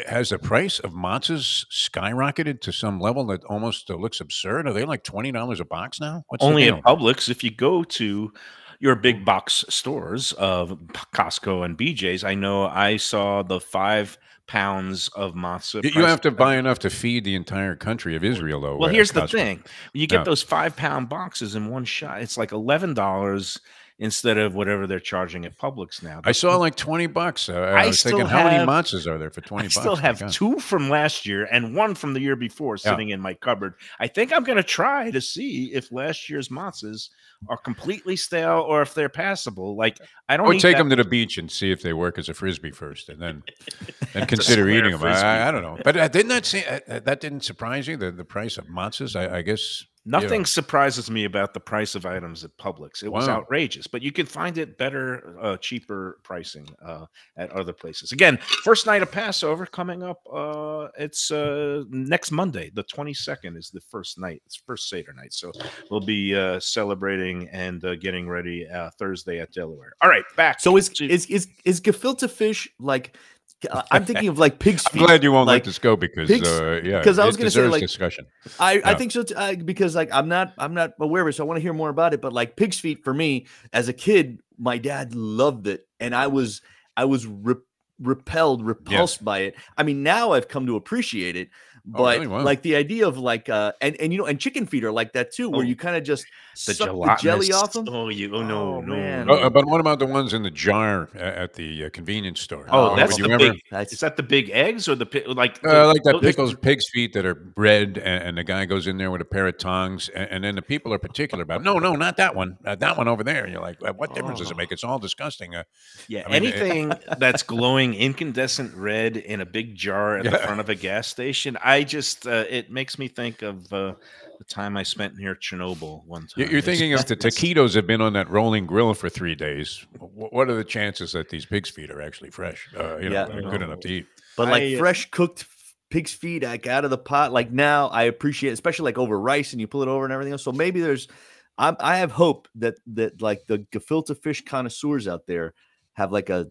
Speaker 5: has the price of matzahs skyrocketed to some level that almost uh, looks absurd? Are they like twenty dollars a box now? What's
Speaker 3: only
Speaker 5: in
Speaker 3: at Publix. If you go to your big box stores of Costco and BJ's, I know I saw the five pounds of matzah.
Speaker 5: You, have to buy enough to feed the entire country of Israel, though.
Speaker 3: Well, here's the thing: you get
Speaker 5: Yeah.
Speaker 3: those five pound boxes in one shot. It's like eleven dollars instead of whatever they're charging at Publix now.
Speaker 5: I saw like twenty bucks. I,
Speaker 3: I
Speaker 5: was thinking,
Speaker 3: still
Speaker 5: how many
Speaker 3: have-
Speaker 5: matzahs are there for twenty
Speaker 3: I
Speaker 5: bucks?
Speaker 3: I
Speaker 5: still
Speaker 3: have two from last year and one from the year before
Speaker 5: Yeah.
Speaker 3: sitting in my cupboard. I think I'm going to try to see if last year's matzahs are completely stale or if they're passable. Like I don't
Speaker 5: Or take them to the beach and see if they work as a frisbee first, and then and consider eating them. I, I don't know, but uh, didn't that see, that didn't surprise you? The the price of matzahs, I, I guess.
Speaker 3: Nothing surprises me about the price of items at Publix. It was outrageous, but you can find it better, uh, cheaper pricing uh, at other places. Again, first night of Passover coming up. Uh, it's uh, next Monday, the twenty second is the first night. It's first Seder night, so we'll be uh, celebrating and uh, getting ready uh, Thursday at Delaware. All right, back.
Speaker 4: So is is is is gefilte fish like? Uh, I'm thinking of like pig's feet.
Speaker 5: I'm glad you won't
Speaker 4: like,
Speaker 5: let this go because
Speaker 4: pigs-
Speaker 5: uh, yeah,
Speaker 4: 'cause I was gonna say, like,
Speaker 5: discussion.
Speaker 4: I, I think so too, uh, because like I'm not I'm not aware of it, so I want to hear more about it. But like pig's feet for me as a kid, my dad loved it, and I was I was re- repelled, repulsed by it. I mean, now I've come to appreciate it.
Speaker 5: Oh,
Speaker 4: But
Speaker 5: really? Wow.
Speaker 4: like the idea of like uh and and you know and chicken feet are like that too, where
Speaker 3: Oh,
Speaker 4: you kind of just
Speaker 3: the
Speaker 4: suck the jelly off them.
Speaker 3: Oh, you! Oh no,
Speaker 4: Oh,
Speaker 3: no,
Speaker 4: man.
Speaker 3: no.
Speaker 5: Uh, but what about the ones in the jar at the uh, convenience store?
Speaker 3: Oh,
Speaker 5: Uh,
Speaker 3: that's the
Speaker 5: you ever-
Speaker 3: big.
Speaker 4: That's-
Speaker 3: Is that the big eggs or the pi- like?
Speaker 5: Uh, like that pickles pig's feet that are red, and, and the guy goes in there with a pair of tongs, and, and then the people are particular about. No, no, not that one. Uh, that one over there. And you're like, uh, what difference does it make? It's all disgusting. Uh,
Speaker 3: Yeah,
Speaker 5: I mean, it-
Speaker 3: anything that's glowing incandescent red in a big jar at the front of a gas station, I just uh, it makes me think of uh, the time I spent near Chernobyl one time.
Speaker 5: you- you're
Speaker 3: It's-
Speaker 5: thinking if the taquitos have been on that rolling grill for three days, what are the chances that these pig's feet are actually fresh? Uh, you know,
Speaker 4: Yeah.
Speaker 5: uh, good enough to eat.
Speaker 4: But like
Speaker 3: I, uh,
Speaker 4: fresh cooked pig's feet like out of the pot, like now I appreciate, it, especially like over rice and you pull it over and everything else. So maybe there's, I'm, I have hope that that like the gefilte fish connoisseurs out there have like a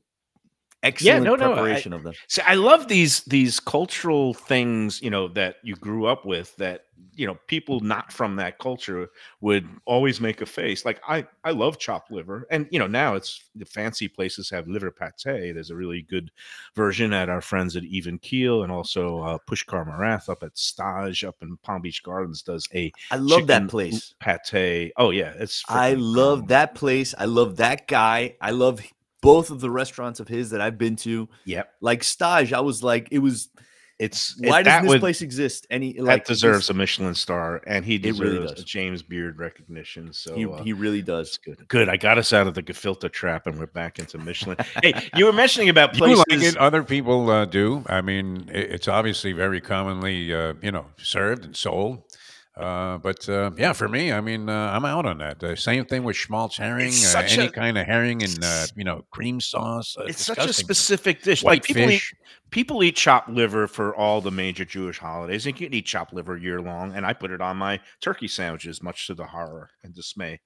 Speaker 4: excellent
Speaker 3: no, no, I-
Speaker 4: of them.
Speaker 3: See, I love these these cultural things, you know, that you grew up with that, you know, people not from that culture would always make a face. Like I I love chopped liver. And you know, now it's the fancy places have liver pate. There's a really good version at our friends at Even Keel and also uh Pushkar Marathe up at Stage up in Palm Beach Gardens does a
Speaker 4: I love that place.
Speaker 3: pate. Oh yeah, it's
Speaker 4: I love that place. I love that guy. I love both of the restaurants of his that I've been to.
Speaker 3: Yep.
Speaker 4: Like Stage, I was like, it was.
Speaker 3: It's
Speaker 4: Why
Speaker 3: it,
Speaker 4: does this
Speaker 3: would-
Speaker 4: place exist? Any
Speaker 3: that
Speaker 4: like
Speaker 3: deserves
Speaker 4: this-
Speaker 3: a Michelin star, and he
Speaker 4: It
Speaker 3: deserves
Speaker 4: really
Speaker 3: a
Speaker 4: does.
Speaker 3: James Beard recognition. So
Speaker 4: He,
Speaker 3: uh,
Speaker 4: he really does.
Speaker 3: good. Good. I got us out of the gefilte trap, and we're back into Michelin. hey, you were mentioning about
Speaker 5: You
Speaker 3: places.
Speaker 5: like it? Other people uh, do. I mean, i- it's obviously very commonly, uh, you know, served and sold. Uh, but uh, yeah, for me, I mean, uh, I'm out on that. Uh, same thing with schmaltz herring, uh,
Speaker 3: such
Speaker 5: any
Speaker 3: a-
Speaker 5: kind of herring and uh, you know cream sauce. Uh,
Speaker 3: it's such a specific dish. like people eat, people eat chopped liver for all the major Jewish holidays. And you can eat chopped liver year long, and I put it on my turkey sandwiches, much to the horror and dismay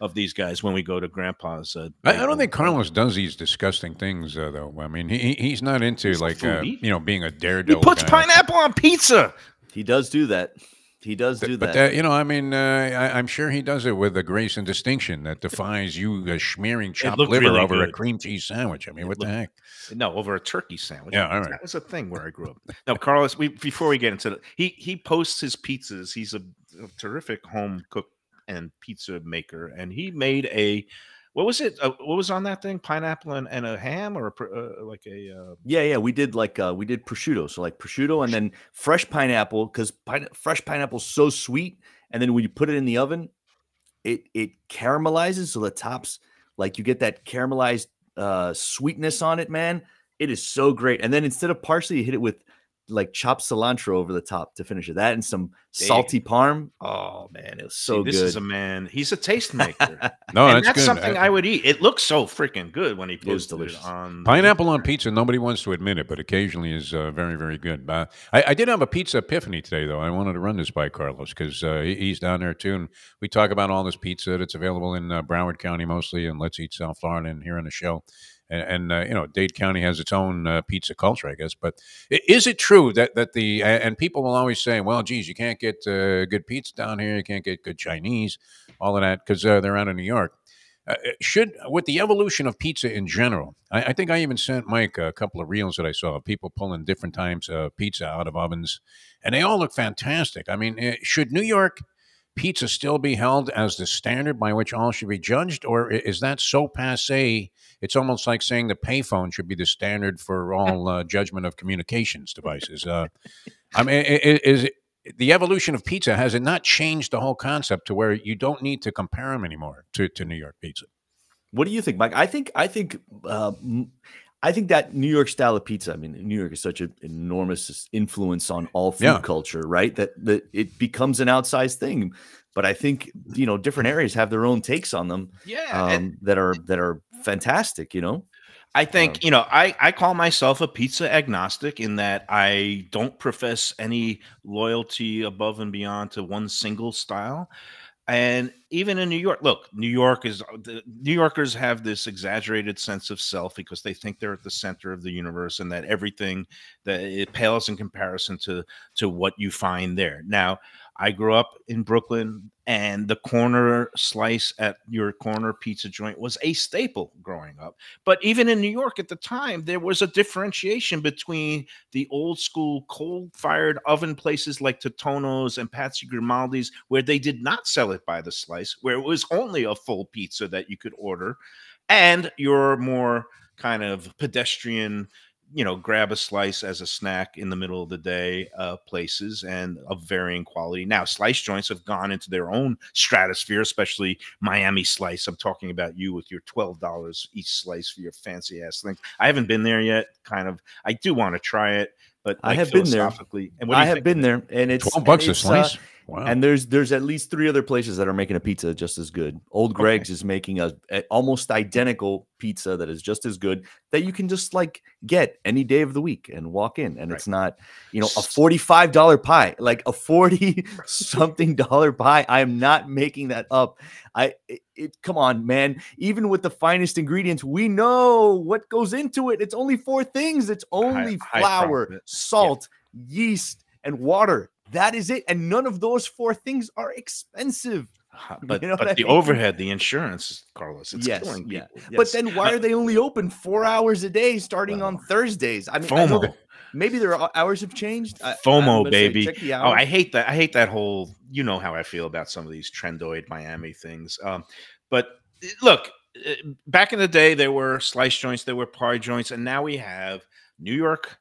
Speaker 3: of these guys when we go to Grandpa's. Uh,
Speaker 5: I, I don't
Speaker 3: bagel.
Speaker 5: think Carlos does these disgusting things, uh, though. I mean, he he- he's not into
Speaker 3: He's
Speaker 5: like uh, you know being a daredevil.
Speaker 3: He puts
Speaker 5: guy.
Speaker 3: pineapple on pizza.
Speaker 4: He does do that. He does do
Speaker 5: But
Speaker 4: that.
Speaker 5: uh, you know, I mean, uh, I, I'm sure he does it with a grace and distinction that defies you uh, smearing chopped liver
Speaker 3: really
Speaker 5: over a cream cheese sandwich. I mean, what the heck?
Speaker 3: No, over a turkey sandwich.
Speaker 5: Yeah, all right.
Speaker 3: That was a thing where I grew up. Now, Carlos, we before we get into it, he he posts his pizzas. He's a, a terrific home cook and pizza maker, and he made a what was it? Uh, what was on that thing? Pineapple and, and a ham, or a, uh, like a uh,
Speaker 4: Yeah, yeah, we did like uh we did prosciutto, so like prosciutto and then fresh pineapple because pine- fresh pineapple's so sweet, and then when you put it in the oven, it it caramelizes, so the tops like you get that caramelized uh sweetness on it, man. It is so great. And then instead of parsley, you hit it with like chopped cilantro over the top to finish it. That and some
Speaker 3: There you
Speaker 4: salty parm. Oh man, it was so
Speaker 3: see, this
Speaker 4: good.
Speaker 3: is a man. He's a tastemaker.
Speaker 5: No,
Speaker 3: and
Speaker 5: that's,
Speaker 3: that's
Speaker 5: good.
Speaker 3: something
Speaker 5: Uh,
Speaker 3: I would eat. It looks so freaking good when he
Speaker 4: It was
Speaker 3: posted it
Speaker 4: delicious.
Speaker 3: on
Speaker 5: Pineapple on pizza. Nobody wants to admit it, but occasionally is uh, very, very good. But I, I did have a pizza epiphany today, though. I wanted to run this by Carlos because uh, he- he's down there too, and we talk about all this pizza that's available in uh, Broward County mostly, and Let's Eat South Florida, and here on the show. And, and uh, you know, Dade County has its own uh, pizza culture, I guess. But is it true that that the and people will always say, "Well, geez, you can't get uh, good pizza down here. You can't get good Chinese, all of that because uh, they're out of New York." Uh, should with the evolution of pizza in general, I, I think I even sent Mike a couple of reels that I saw of people pulling different types of pizza out of ovens, and they all look fantastic. I mean, eh, should New York pizza still be held as the standard by which all should be judged, or is that so passe? It's almost like saying the payphone should be the standard for all uh, judgment of communications devices. Uh, I mean, i- i- is it, the evolution of pizza has it not changed the whole concept to where you don't need to compare them anymore to, to New York pizza?
Speaker 4: What do you think, Mike? I think I think uh, m- I think that New York style of pizza. I mean, New York is such an enormous influence on all food
Speaker 5: Yeah.
Speaker 4: culture, right? That that it becomes an outsized thing. But I think you know different areas have their own takes on them
Speaker 3: Yeah,
Speaker 4: um,
Speaker 3: and
Speaker 4: that are that are fantastic. You know,
Speaker 3: I think
Speaker 4: Um,
Speaker 3: you know I I call myself a pizza agnostic in that I don't profess any loyalty above and beyond to one single style. And even in New York, look, New York is the New Yorkers have this exaggerated sense of self because they think they're at the center of the universe and that everything that it pales in comparison to to what you find there. Now, I grew up in Brooklyn, and the corner slice at your corner pizza joint was a staple growing up. But even in New York at the time, there was a differentiation between the old school coal fired oven places like Totonno's and Patsy Grimaldi's, where they did not sell it by the slice, where it was only a full pizza that you could order, and your more kind of pedestrian you know grab a slice as a snack in the middle of the day uh, places and of varying quality. Now slice joints have gone into their own stratosphere especially miami slice. I'm talking about you with your $12 each slice for your fancy ass thing. I haven't been there yet kind of. I do want to try it but
Speaker 4: I have been there.
Speaker 3: and what do
Speaker 4: I
Speaker 3: you
Speaker 4: have been there, and it's
Speaker 5: Twelve bucks
Speaker 4: and
Speaker 5: a
Speaker 4: it's, uh,
Speaker 5: slice. Wow.
Speaker 4: And there's there's at least three other places that are making a pizza just as good. Old Greg's is making a, a almost identical pizza that is just as good that you can just like get any day of the week and walk in, and
Speaker 3: Right.
Speaker 4: it's not you know a forty five dollar pie, like a forty something dollar pie. I am not making that up. I it, it come on, man. Even with the finest ingredients, we know what goes into it. It's only four things. It's only
Speaker 3: high
Speaker 4: flour.
Speaker 3: Yeah.
Speaker 4: salt, yeast, and water. That is it. And none of those four things are expensive.
Speaker 3: But,
Speaker 4: You know
Speaker 3: but the
Speaker 4: mean?
Speaker 3: overhead the insurance carlos it's
Speaker 4: yes,
Speaker 3: killing
Speaker 4: yeah.
Speaker 3: people
Speaker 4: But then why are they only open four hours a day starting on Thursdays? I mean,
Speaker 3: FOMO.
Speaker 4: that maybe their hours have changed. I-
Speaker 3: FOMO,
Speaker 4: say
Speaker 3: baby. Oh, I hate that. I hate that whole. You know how I feel about some of these trendoid Miami things. Um, but eh, look, eh, back in the day, there were slice joints, there were pie joints, and now we have New York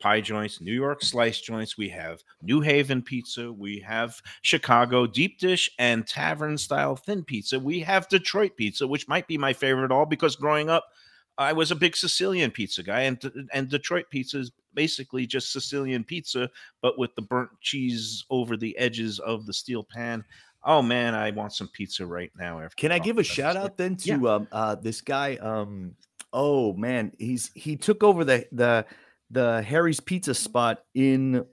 Speaker 3: pie joints, New York slice joints. We have New Haven pizza. We have Chicago deep dish and tavern style thin pizza. We have Detroit pizza, which might be my favorite all because growing up, I was a big Sicilian pizza guy, and and Detroit pizza is basically just Sicilian pizza, but with the burnt cheese over the edges of the steel pan. Oh man, I want some pizza right now. After
Speaker 4: Can I give a shout out then to
Speaker 3: Yeah.
Speaker 4: um uh this guy um oh man he's he took over the the the Harry's Pizza spot in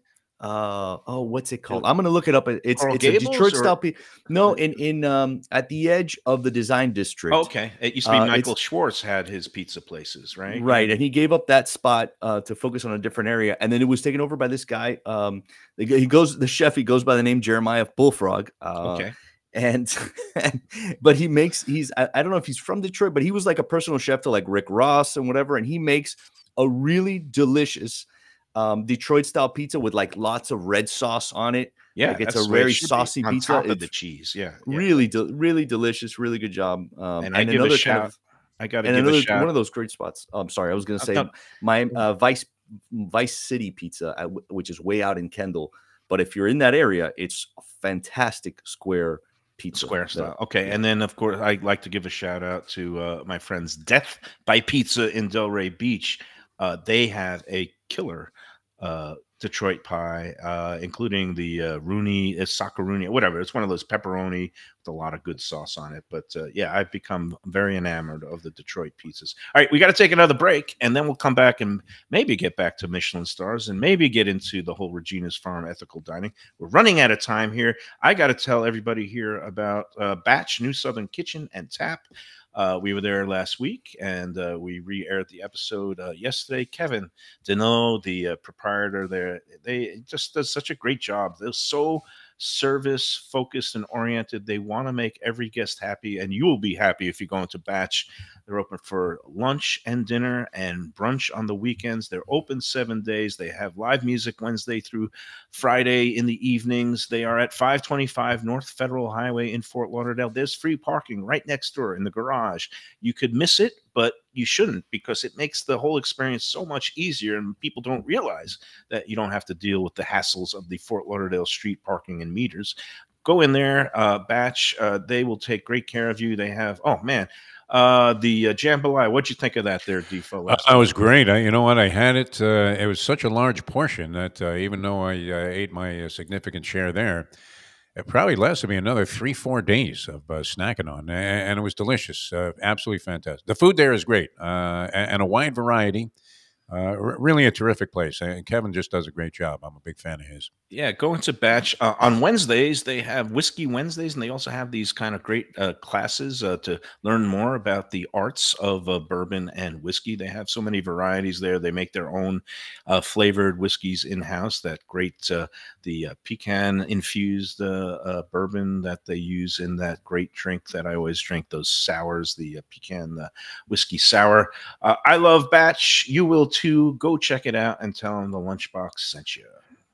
Speaker 4: uh oh what's it called i'm gonna look it up it's
Speaker 3: Coral
Speaker 4: it's a detroit
Speaker 3: or-
Speaker 4: style pizza no in in um at the edge of the design district
Speaker 3: Oh, okay. It used to be
Speaker 4: Uh,
Speaker 3: Michael Schwartz had his pizza places, right?
Speaker 4: right and he gave up that spot uh to focus on a different area and then it was taken over by this guy um he goes the chef he goes by the name jeremiah bullfrog uh
Speaker 3: Okay.
Speaker 4: And, and but he makes he's I, I don't know if he's from detroit but he was like a personal chef to like rick ross and whatever and he makes a really delicious um detroit style pizza with like lots of red sauce on it
Speaker 3: Yeah,
Speaker 4: Like, it's a very saucy
Speaker 3: on
Speaker 4: pizza.
Speaker 3: top of the cheese. Yeah, yeah.
Speaker 4: really del- really delicious really good job um
Speaker 3: And I give a
Speaker 4: another
Speaker 3: shout-
Speaker 4: kind of
Speaker 3: I got to
Speaker 4: and
Speaker 3: give
Speaker 4: another
Speaker 3: a shout.
Speaker 4: one of those great spots i'm sorry i was going to
Speaker 3: Uh,
Speaker 4: say my uh, vice vice city pizza which is way out in kendall but if you're in that area it's a fantastic square pizza
Speaker 3: Square style. Okay.
Speaker 4: yeah.
Speaker 3: And then, of course, I'd like to give a shout out to uh, my friends Death by Pizza in Delray Beach. Uh, they have a killer uh, Detroit pie, uh, including the uh, Rooney, uh, Socceroonie, whatever. It's one of those pepperoni with a lot of good sauce on it. But uh, yeah, I've become very enamored of the Detroit pizzas. All right, we got to take another break, and then we'll come back and maybe get back to Michelin stars and maybe get into the whole Regina's Farm ethical dining. We're running out of time here. I got to tell everybody here about uh, Batch New Southern Kitchen and Tap. Uh, we were there last week and uh, we re aired the episode uh, yesterday. Kevin Deneau, the uh, proprietor there, they just does such a great job. They're so service focused and oriented. They want to make every guest happy, and you will be happy if you go into Batch. They're open for lunch and dinner and brunch on the weekends. They're open seven days. They have live music Wednesday through Friday in the evenings. They are at 525 North Federal Highway in Fort Lauderdale. There's free parking right next door in the garage. You could miss it, but you shouldn't because it makes the whole experience so much easier. And people don't realize that you don't have to deal with the hassles of the Fort Lauderdale street parking and meters. Go in there, uh, batch. Uh, they will take great care of you. They have, oh man, uh, the uh, jambalaya. What'd you think of that there, Defo?
Speaker 5: I, I was great. I, you know what? I had it. Uh, it was such a large portion that uh, even though I uh, ate my uh, significant share there, probably lasted me another three, four days of uh, snacking on, and, it was delicious. Uh, absolutely fantastic. The food there is great, uh, and, a wide variety. Uh, really a terrific place. And Kevin just does a great job. I'm a big fan of his.
Speaker 3: Yeah, going to batch uh, on Wednesdays. They have whiskey Wednesdays, and they also have these kind of great uh, classes to learn more about the arts of bourbon and whiskey. They have so many varieties there. They make their own flavored whiskeys in house. That great the uh, pecan infused uh, uh, bourbon that they use in that great drink that I always drink. Those sours, the pecan whiskey sour. I love batch. You will too. Go check it out and tell them the lunchbox sent you.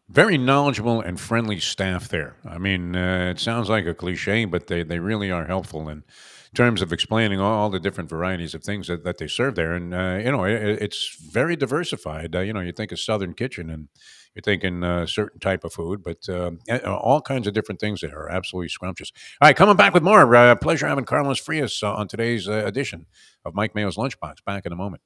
Speaker 5: Very knowledgeable and friendly staff there. I mean, uh, it sounds like a cliche, but they, they really are helpful in terms of explaining all the different varieties of things that, that they serve there. And, uh, you know, it, it's very diversified. Uh, you know, you think of Southern Kitchen and you're thinking a certain type of food, but um, uh, all kinds of different things that are absolutely scrumptious. All right, coming back with more. Uh, pleasure having Carlos Frias uh, on today's uh, edition of Mike Mayo's Lunchbox. Back in a moment.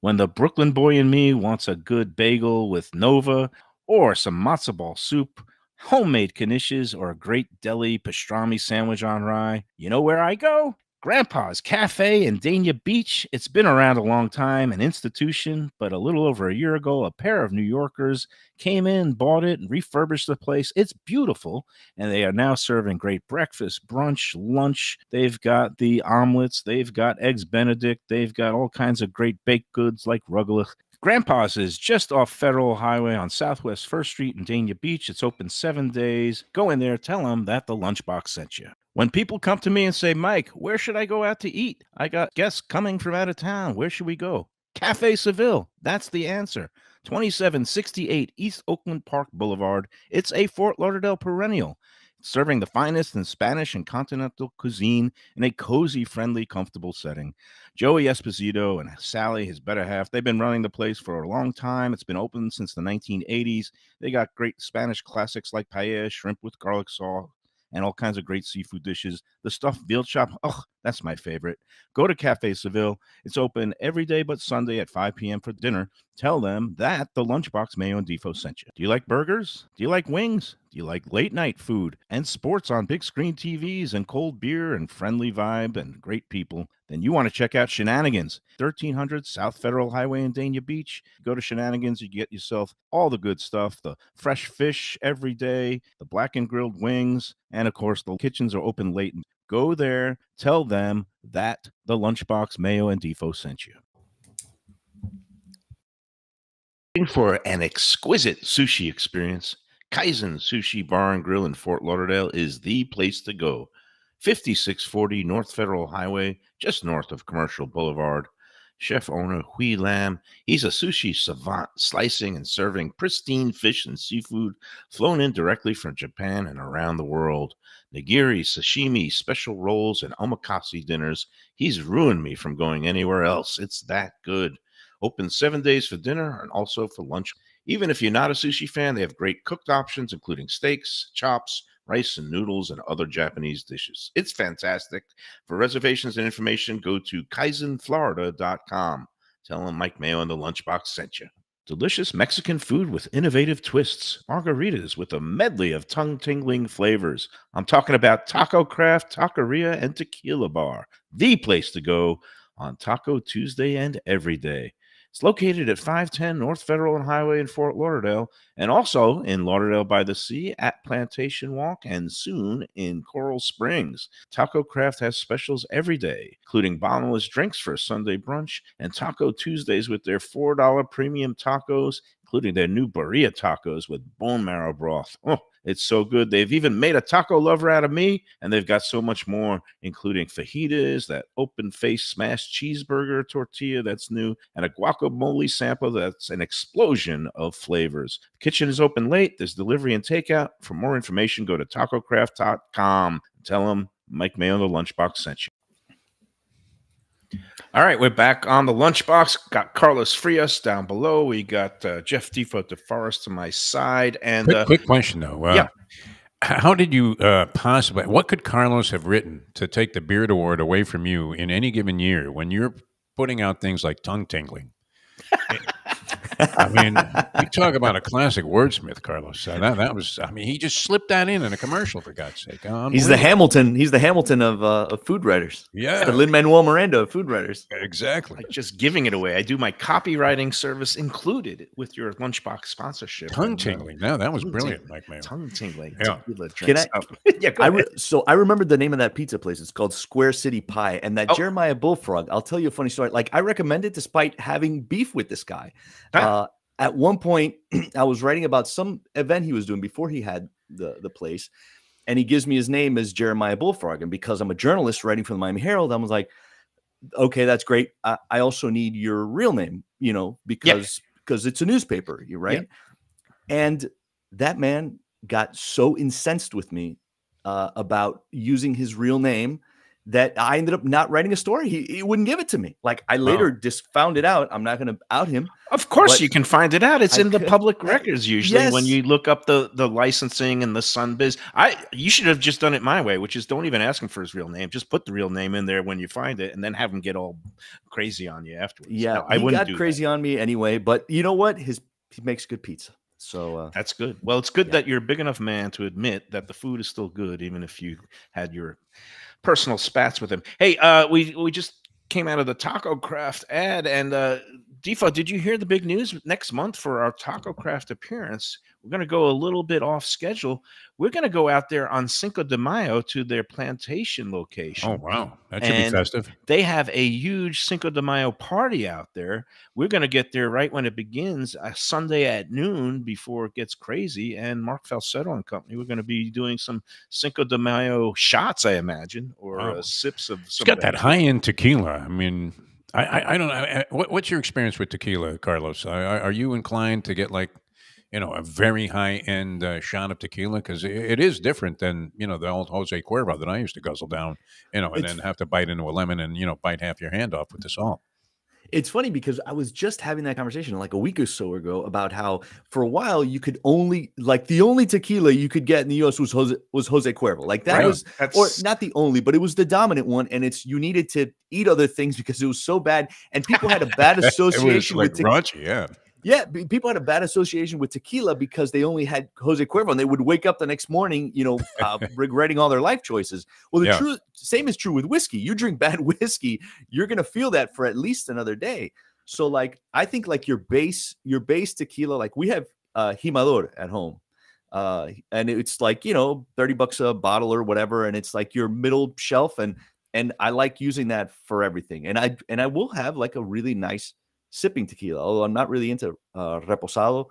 Speaker 3: when the Brooklyn boy in me wants a good bagel with Nova or some matzo ball soup, homemade knishes, or a great deli pastrami sandwich on rye, you know where I go? Grandpa's Cafe in Dania Beach. It's been around a long time, an institution, but a little over a year ago, a pair of New Yorkers came in, bought it, and refurbished the place. It's beautiful, and they are now serving great breakfast, brunch, lunch. They've got the omelets, they've got eggs Benedict, they've got all kinds of great baked goods like rugelach. Grandpa's is just off Federal Highway on Southwest First Street in Dania Beach. It's open seven days. Go in there, tell them that the lunchbox sent you. When people come to me and say, Mike, where should I go out to eat? I got guests coming from out of town. Where should we go? Cafe Seville. That's the answer. 2768 East Oakland Park Boulevard. It's a Fort Lauderdale perennial, serving the finest in Spanish and continental cuisine in a cozy, friendly, comfortable setting. Joey Esposito and Sally, his better half, they've been running the place for a long time. It's been open since the 1980s. They got great Spanish classics like paella, shrimp with garlic sauce, and all kinds of great seafood dishes. The stuffed veal chop, oh, that's my favorite. Go to Cafe Seville. It's open every day but Sunday at 5 p.m. for dinner. Tell them that the Lunchbox Mayo and Defo sent you. Do you like burgers? Do you like wings? Do you like late night food and sports on big screen TVs and cold beer and friendly vibe and great people? then you want to check out Shenanigans, 1300 South Federal Highway in Dania Beach. Go to Shenanigans, you get yourself all the good stuff the fresh fish every day, the black and grilled wings, and of course, the kitchens are open late. Go there, tell them that the Lunchbox Mayo and Defo sent you. For an exquisite sushi experience, Kaizen Sushi Bar and Grill in Fort Lauderdale is the place to go. 5640 North Federal Highway, just north of Commercial Boulevard. Chef owner Hui Lam, he's a sushi savant, slicing and serving pristine fish and seafood flown in directly from Japan and around the world. Nigiri, sashimi, special rolls, and omakase dinners. He's ruined me from going anywhere else. It's that good. Open seven days for dinner and also for lunch. Even if you're not a sushi fan, they have great cooked options, including steaks, chops, rice and noodles, and other Japanese dishes. It's fantastic. For reservations and information, go to kaizenflorida.com. Tell them Mike Mayo and the Lunchbox sent you. Delicious Mexican food with innovative twists. Margaritas with a medley of tongue tingling flavors. I'm talking about Taco Craft, Taqueria, and Tequila Bar. The place to go on Taco Tuesday and every day. It's located at 510 North Federal and Highway in Fort Lauderdale, and also in Lauderdale by the Sea at Plantation Walk, and soon in Coral Springs. Taco Craft has specials every day, including bottomless drinks for Sunday brunch, and Taco Tuesdays with their $4 premium tacos, including their new burrito tacos with bone marrow broth. Oh, it's so good. They've even made a taco lover out of me, and they've got so much more, including fajitas, that open face smashed cheeseburger tortilla that's new, and a guacamole sample that's an explosion of flavors. kitchen is open late. There's delivery and takeout. For more information, go to tacocraft.com. Tell them Mike Mayo, the lunchbox sent you. All right, we're back on the lunchbox. Got Carlos Frias down below. We got uh, Jeff Defo DeForest to my side, and
Speaker 5: Quick,
Speaker 3: uh,
Speaker 5: quick question though. Uh,
Speaker 3: yeah.
Speaker 5: How did you uh, possibly? What could Carlos have written to take the Beard Award away from you in any given year when you're putting out things like tongue tingling? I mean, you talk about a classic wordsmith, Carlos. Uh, that, that was. I mean, he just slipped that in in a commercial for God's sake.
Speaker 4: He's the Hamilton. He's the Hamilton of uh, of food writers.
Speaker 5: Yeah,
Speaker 4: The Lin Manuel Miranda of food writers.
Speaker 5: exactly.
Speaker 3: like just giving it away. I do my copywriting service included with your lunchbox sponsorship.
Speaker 5: Tongue tingling. No, that was brilliant,
Speaker 3: tingling.
Speaker 5: Mike Mayo.
Speaker 3: Tongue tingling.
Speaker 5: Yeah.
Speaker 4: Can. I-
Speaker 3: Oh, yeah, go
Speaker 4: I
Speaker 3: ahead.
Speaker 4: re- so I remember the name of that pizza place. It's called Square City Pie, and that
Speaker 3: Oh.
Speaker 4: Jeremiah Bullfrog. I'll tell you a funny story. Like I recommend it despite having beef with this guy.
Speaker 3: Huh.
Speaker 4: Uh, at one point, I was writing about some event he was doing before he had the the place, and he gives me his name as Jeremiah Bullfrog, and because I'm a journalist writing for the Miami Herald, I was like, okay, that's great. I, I also need your real name, you know, because because it's a newspaper, you right? And that man got so incensed with me uh, about using his real name that I ended up not writing a story. He, he wouldn't give it to me. Like I later just found it out. I'm not going to out him.
Speaker 3: Of course, you can find it out. It's
Speaker 4: I
Speaker 3: in the
Speaker 4: could-
Speaker 3: public
Speaker 4: I-
Speaker 3: records usually when you look up the the licensing and the Sun Biz. I you should have just done it my way, which is don't even ask him for his real name. Just put the real name in there when you find it, and then have him get all crazy on you afterwards.
Speaker 4: Yeah,
Speaker 3: No, I
Speaker 4: he
Speaker 3: wouldn't
Speaker 4: got
Speaker 3: do that.
Speaker 4: crazy on me anyway. But you know what? His he makes good pizza. So uh,
Speaker 3: That's good. Well, it's good
Speaker 4: Yeah.
Speaker 3: that you're a big enough man to admit that the food is still good, even if you had your personal spats with him. Hey, uh, we we just came out of the Taco Craft ad, and uh, Defo, did you hear the big news? Next month for our Taco Craft appearance, we're going to go a little bit off schedule. We're going to go out there on Cinco de Mayo to their plantation location.
Speaker 5: Oh wow, that should
Speaker 3: And-
Speaker 5: be festive.
Speaker 3: They have a huge Cinco de Mayo party out there. We're going to get there right when it begins, uh, Sunday at noon before it gets crazy. And Mark Falsetto and company, we're going to be doing some Cinco de Mayo shots, I imagine, or uh, sips of
Speaker 5: It's
Speaker 3: some
Speaker 5: got that high end tequila. I mean, I, I, I don't know. What, what's your experience with tequila, Carlos? Are, are you inclined to get like, you know, a very high end uh, shot of tequila? Because it, it is different than, you know, the old Jose Cuervo that I used to guzzle down, you know, and
Speaker 4: It's-
Speaker 5: then have to bite into a lemon and, you know, bite half your hand off with the salt.
Speaker 4: It's funny because I was just having that conversation like a week or so ago about how for a while you could only like the only tequila you could get in the U.S. was Jose was Jose Cuervo. Like that
Speaker 3: Right.
Speaker 4: was or not the only, but it was the dominant one, and it's you needed to eat other things because it was so bad, and people had a bad
Speaker 5: It was
Speaker 4: association
Speaker 5: like
Speaker 4: with te-
Speaker 5: raunchy, yeah.
Speaker 4: Yeah, people had a bad association with tequila because they only had Jose Cuervo, and they would wake up the next morning, you know, uh, regretting all their life choices. Well, the
Speaker 5: Yeah.
Speaker 4: truth, same is true with whiskey. You drink bad whiskey, you're gonna feel that for at least another day. So, like, I think like your base, your base tequila, like we have uh, Jimador at home, uh, and it's like you know, thirty bucks a bottle or whatever, and it's like your middle shelf, and and I like using that for everything, and I and I will have like a really nice sipping tequila. Although I'm not really into uh, reposado,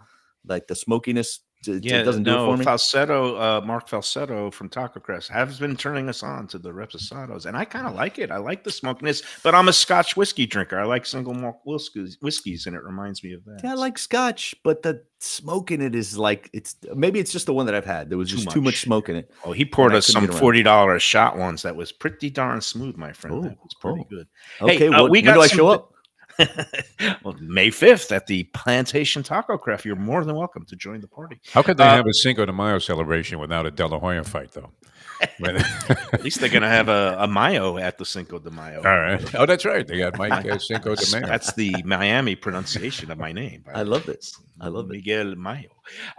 Speaker 4: like the smokiness.
Speaker 3: Yeah,
Speaker 4: doesn't do it for me.
Speaker 3: Falsetto, uh, Mark Falsetto from Taco Craft has been turning us on to the Reposados, and I kind of like it. I like the smokiness, but I'm a Scotch whiskey drinker. I like single malt whiskeys, whiskeys and it reminds me of that.
Speaker 4: Yeah, I like Scotch, but the smoke in it is like it's maybe it's just the one that I've had. There was
Speaker 3: Too
Speaker 4: just too much
Speaker 3: much.
Speaker 4: smoke in it.
Speaker 3: Oh, he poured us some forty dollars shot ones that was pretty darn smooth, my friend. that
Speaker 4: Oh,
Speaker 3: was pretty
Speaker 4: oh.
Speaker 3: good.
Speaker 4: Okay,
Speaker 3: Hey, uh,
Speaker 4: what,
Speaker 3: we
Speaker 4: when
Speaker 3: got
Speaker 4: do I show up?
Speaker 3: well, May fifth at the Plantation Taco Craft. You're more than welcome to join the party.
Speaker 5: How could they
Speaker 3: Uh,
Speaker 5: have a Cinco de Mayo celebration without a De La Hoya fight, though?
Speaker 3: At least they're gonna have a, a Mayo at the Cinco de Mayo.
Speaker 5: All right. Oh, that's right. They got Mike uh, Cinco de Mayo.
Speaker 3: That's the Miami pronunciation of my name.
Speaker 4: I love this. I love it.
Speaker 3: Miguel Mayo.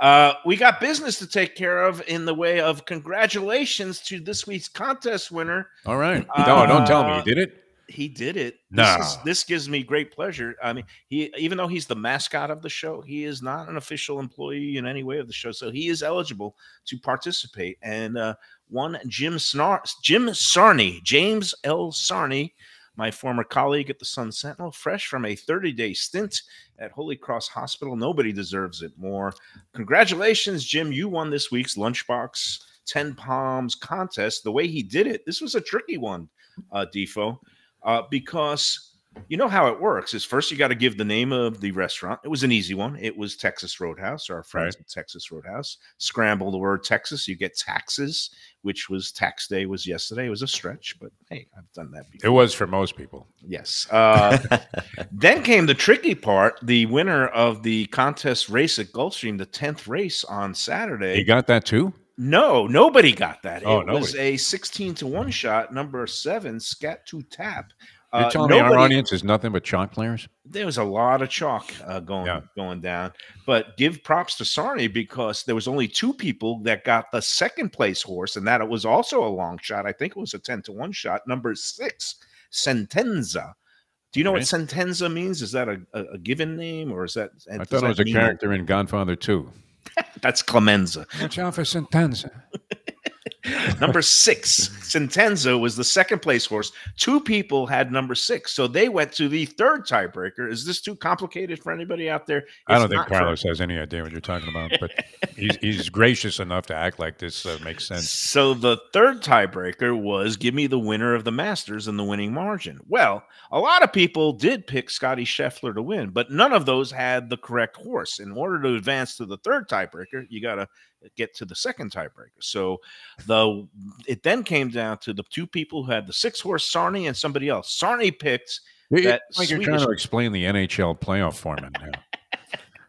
Speaker 3: Uh, we got business to take care of in the way of congratulations to this week's contest winner.
Speaker 5: All right. No, don't tell me.
Speaker 3: Uh,
Speaker 5: You did it?
Speaker 3: He did it.
Speaker 5: Nah.
Speaker 3: This, is, this gives me great pleasure. I mean, he even though he's the mascot of the show, he is not an official employee in any way of the show, so he is eligible to participate. And uh, one Jim Snar- Jim Sarni, James L. Sarni, my former colleague at the Sun Sentinel, fresh from a 30-day stint at Holy Cross Hospital. Nobody deserves it more. Congratulations, Jim! You won this week's Lunchbox 10 Palms contest. The way he did it, this was a tricky one, uh, Defo uh, because you know how it works is first you got to give the name of the restaurant. It was an easy one. It was Texas Roadhouse. Our friends at Texas Roadhouse. Scramble the word Texas. You get taxes, which was tax day was yesterday. It was a stretch, but hey, I've done that before.
Speaker 5: It was for most people.
Speaker 3: Yes. Uh, then came the tricky part. The winner of the contest race at Gulfstream, the tenth race on Saturday.
Speaker 5: You got that too?
Speaker 3: No, nobody got that.
Speaker 5: Oh,
Speaker 3: it was a 16 to 1 shot, number seven, scat to tap.
Speaker 5: You're
Speaker 3: Uh,
Speaker 5: telling me our audience is nothing but chalk players?
Speaker 3: There was a lot of chalk uh, going
Speaker 5: Yeah.
Speaker 3: going down. But give props to Sarni because there was only two people that got the second place horse, and that it was also a long shot. I think it was a 10 to 1 shot. Number six, Sentenza. Do you know
Speaker 5: Right.
Speaker 3: what Sentenza means? Is that a, a, a given name or is that?
Speaker 5: I thought it was a character in Godfather 2.
Speaker 3: That's Clemenza.
Speaker 5: Watch out for Sentenza.
Speaker 3: Number six, Sentenzo was the second place horse. Two people had number six, so they went to the third tiebreaker. Is this too complicated for anybody out there?
Speaker 5: I don't think Carlos has any idea what you're talking about, but he's, he's gracious enough to act like this uh, makes sense.
Speaker 3: So the third tiebreaker was give me the winner of the Masters and the winning margin. Well, a lot of people did pick Scotty Scheffler to win, but none of those had the correct horse. In order to advance to the third tiebreaker, you got to get to the second tiebreaker. So the it then came down to the two people who had the six horse Sarni and somebody else. Sarni picked
Speaker 5: It-
Speaker 3: that
Speaker 5: it's like you're trying to explain the NHL playoff format now.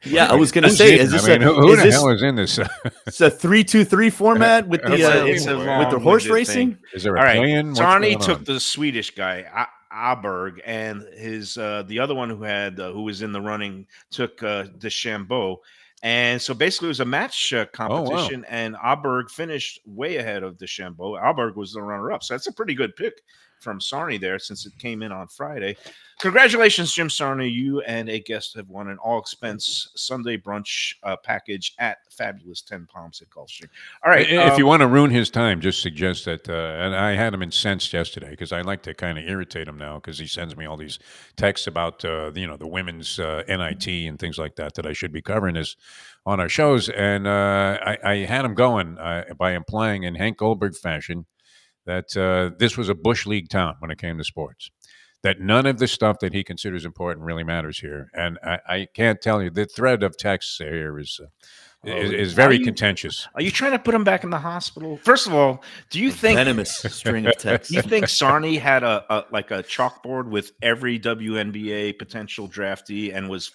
Speaker 4: Yeah, I was gonna say, is this
Speaker 5: I mean,
Speaker 4: a,
Speaker 5: who, who
Speaker 4: is
Speaker 5: the
Speaker 4: this
Speaker 5: hell is in this?
Speaker 4: it's a three two three format with the uh, with the horse
Speaker 3: thing.
Speaker 4: racing?
Speaker 5: is there a
Speaker 3: All right, Sarni took
Speaker 5: on?
Speaker 3: the Swedish guy Aberg, and his uh, the other one who had uh, who was in the running took uh, DeChambeau, and so basically it was a match uh,
Speaker 5: Oh, wow.
Speaker 3: competition, and Aberg finished way ahead of DeChambeau. Aberg was the runner up, so that's a pretty good pick from Sarni there since it came in on Friday. Congratulations, Jim Sarni. You and a guest have won an all expense Sunday brunch uh, package at Fabulous 10 Palms at Gulfstream. All right.
Speaker 5: if
Speaker 3: um,
Speaker 5: you want to ruin his time, just suggest that. Uh, and I had him incensed yesterday because I like to kind of irritate him now because he sends me all these texts about uh, you know the women's uh, NIT and things like that that I should be covering this on our shows. And uh, I, I had him going uh, by implying in Hank Goldberg fashion that uh, this was a bush league town when it came to sports. That none of the stuff that he considers important really matters here, and I, I can't tell you the thread of texts here is uh, is, is very
Speaker 3: you-
Speaker 5: contentious.
Speaker 3: Are you trying to put him back in the hospital? First of all, do you think
Speaker 4: Venomous string of texts.
Speaker 3: you think Sarni had a, a like a chalkboard with every WNBA potential draftee and was
Speaker 5: Uh,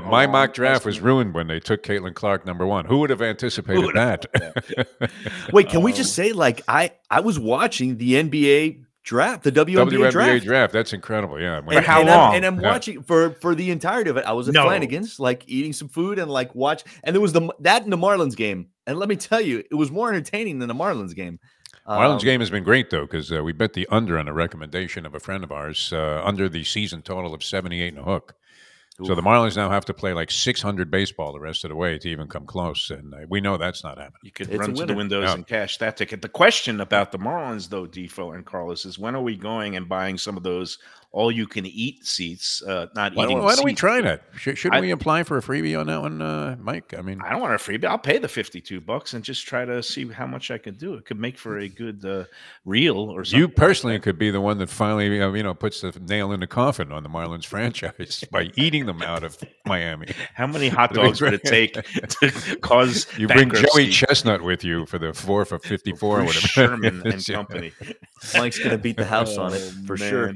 Speaker 3: following?
Speaker 5: my mock draft was ruined when they took Caitlin Clark number one. Who would have anticipated
Speaker 3: Who would have
Speaker 5: that?
Speaker 4: Wait, can we just
Speaker 3: Um,
Speaker 4: say like I I was watching the NBA draft, the WNBA,
Speaker 5: WNBA
Speaker 4: draft.
Speaker 5: draft. That's incredible. Yeah.
Speaker 3: For how
Speaker 4: and
Speaker 3: long?
Speaker 4: I'm, and I'm
Speaker 5: Yeah.
Speaker 4: watching for for the entirety of it. I was at
Speaker 3: No.
Speaker 4: Flanagan's, like eating some food and like watch. And there was the that in the Marlins game. And let me tell you, it was more entertaining than the Marlins game.
Speaker 5: Marlins
Speaker 4: Um,
Speaker 5: game has been great though because uh, we bet the under on a recommendation of a friend of ours uh, under the season total of 78 and a hook. So the Marlins now have to play like 600 baseball the rest of the way to even come close, and uh, we know that's not happening.
Speaker 3: You could
Speaker 4: It's
Speaker 3: run to the windows
Speaker 5: Yeah.
Speaker 3: and cash that ticket. The question about the Marlins, though, Defo and Carlos, is when are we going and buying some of those all-you-can-eat seats? Uh, not
Speaker 5: Why,
Speaker 3: eating.
Speaker 5: don't, why don't we try that? Should, shouldn't
Speaker 3: I-
Speaker 5: we apply for a freebie on that one, uh, Mike? I mean,
Speaker 3: I don't want a freebie. I'll pay the fifty-two bucks and just try to see how much I can do. It could make for a good uh, reel or something.
Speaker 5: you personally
Speaker 3: that.
Speaker 5: could be the one that finally, uh, you know, puts the nail in the coffin on the Marlins franchise by eating them out of Miami.
Speaker 3: How many hot dogs would it take to cause
Speaker 5: You bring Joey Chestnut with you for the four for 54 or whatever.
Speaker 3: Sherman and company.
Speaker 4: Mike's gonna beat the house on it
Speaker 3: Oh,
Speaker 4: for sure.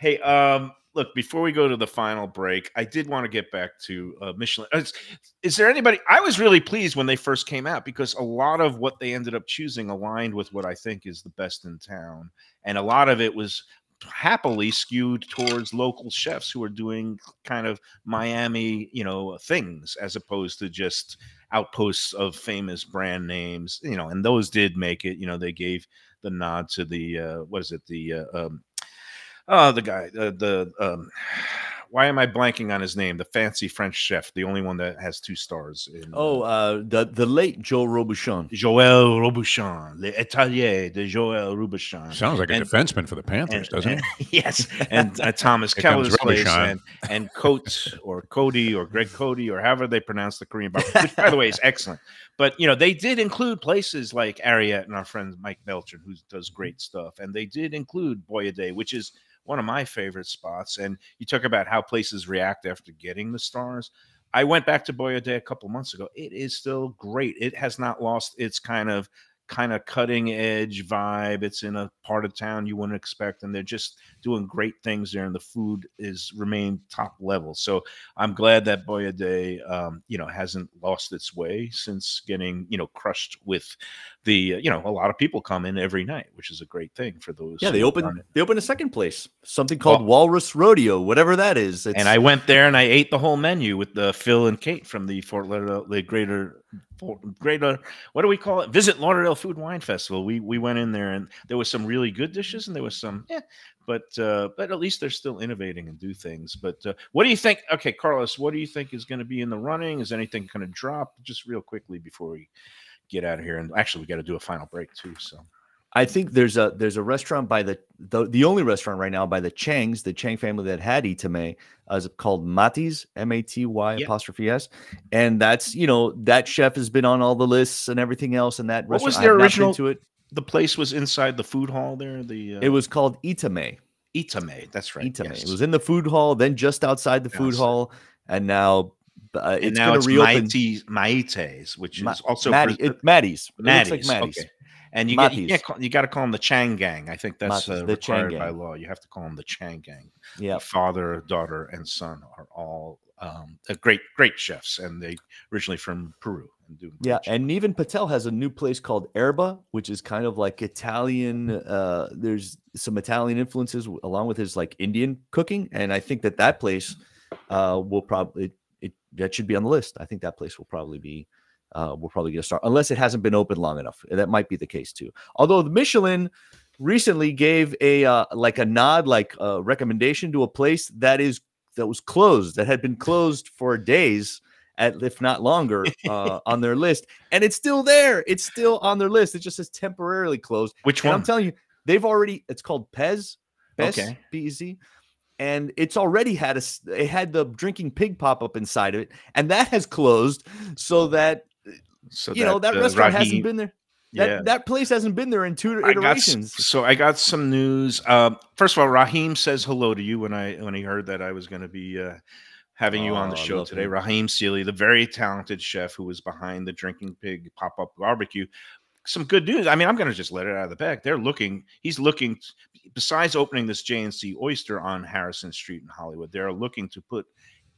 Speaker 3: Hey, um, look, before we go to the final break, I did want to get back to uh, Michelin. Is, is there anybody? I was really pleased when they first came out because a lot of what they ended up choosing aligned with what I think is the best in town, and a lot of it was happily skewed towards local chefs who are doing kind of Miami, you know, things as opposed to just outposts of famous brand names, you know, and those did make it, you know, they gave the nod to the uh what is it, the uh, um oh the guy, uh, the um why am I blanking on his name? The fancy French chef, the only one that has two stars in
Speaker 4: Oh, uh, the the late Joe Robuchon.
Speaker 3: Joël Robuchon, Le Atelier de Joël Robuchon.
Speaker 5: Sounds like a defenseman for the Panthers,
Speaker 3: and-
Speaker 5: doesn't it?
Speaker 3: yes, and uh, Thomas
Speaker 5: Here
Speaker 3: Keller's place, and and Coates or Cody or Greg Cody or however they pronounce the Korean barbecue, which by the way is excellent. But you know they did include places like Ariete and our friend Mike Belcher, who does great stuff, and they did include Boia De, which is one of my favorite spots. And you talk about how places react after getting the stars. I went back to Boia De a couple months ago. It is still great. It has not lost its kind of kind of cutting edge vibe. It's in a part of town you wouldn't expect, and they're just doing great things there. And the food is remained top level. So I'm glad that Boia De, um, you know, hasn't lost its way since getting you know crushed with the you know a lot of people come in every night, which is a great thing for those.
Speaker 4: Yeah, they
Speaker 3: open
Speaker 4: they open a second place, something called Walrus Rodeo, whatever that is. It's,
Speaker 3: And I went there and I ate the whole menu with the Phil and Kate from the Fort Lauderdale, the Greater, Fort, Greater, what do we call it? Visit Lauderdale Food Wine Festival. We we went in there and there was some really good dishes and there was some, yeah, but uh, but at least they're still innovating and do things. But uh, what do you think? Okay, Carlos, what do you think is going to be in the running? Is anything going to drop? Just real quickly before we get out of here. And actually, we got to do a final break too. So
Speaker 4: I think there's a there's a restaurant by the the, the only restaurant right now by the Changs, the Chang family that had itamae, uh, is called Maty's, M A T Y
Speaker 3: Yep.
Speaker 4: apostrophe S, and that's you know that chef has been on all the lists and everything else, and that
Speaker 3: What was their
Speaker 4: have not been
Speaker 3: original-
Speaker 4: to it.
Speaker 3: the place was inside the food hall there. The uh,
Speaker 4: It was called Itamae.
Speaker 3: Itamae. That's right.
Speaker 4: Itamae.
Speaker 3: yes.
Speaker 4: It was in the food hall, then just outside the food hall, and now uh, it's
Speaker 3: now
Speaker 4: going
Speaker 3: it's
Speaker 4: to reopen.
Speaker 3: Maite, Maites, which
Speaker 4: Ma-
Speaker 3: is also pres-
Speaker 4: it, Maddie's.
Speaker 3: Maddie's.
Speaker 4: like Maddie's.
Speaker 3: Okay. And you, get, you, call, you got to call them the Chang Gang. I think that's
Speaker 4: Matis,
Speaker 3: uh,
Speaker 4: the Chang
Speaker 3: required by law. You have to call them the Chang Gang.
Speaker 4: Yeah.
Speaker 3: Father, daughter, and son are all um, uh, great, great chefs, and they originally from Peru and do.
Speaker 4: Yeah, and Niven Patel has a new place called Erba, which is kind of like Italian. Uh, there's some Italian influences along with his like Indian cooking, and I think that that place uh, will probably it, that should be on the list. I think that place will probably be uh, will probably get a start unless it hasn't been open long enough. That might be the case too. Although the Michelin recently gave a uh, like a nod, like a recommendation to a place that is that was closed, that had been closed for days, at if not longer, uh, on their list, and it's still there. It's still on their list. It just says temporarily closed.
Speaker 3: Which
Speaker 4: And
Speaker 3: one?
Speaker 4: I'm telling you, they've already. It's called Pez, Pez,
Speaker 3: Okay.
Speaker 4: P-E-Z, and it's already had a It had the drinking pig pop up inside of it, and that has closed, so that
Speaker 3: so
Speaker 4: you know that
Speaker 3: uh,
Speaker 4: restaurant
Speaker 3: Raheem-
Speaker 4: hasn't been there. That,
Speaker 3: yeah.
Speaker 4: that place hasn't been there in two
Speaker 3: I got, s-
Speaker 4: iterations.
Speaker 3: so I got some news. Um, first of all, Raheem says hello to you when I when he heard that I was going to be uh, having you on the
Speaker 4: Oh,
Speaker 3: show today.
Speaker 4: him.
Speaker 3: Raheem Sealy, the very talented chef who was behind the Drinking Pig pop up barbecue. Some good news. I mean, I'm going to just let it out of the bag. They're looking. He's looking. Besides opening this JNC Oyster on Harrison Street in Hollywood, they're looking to put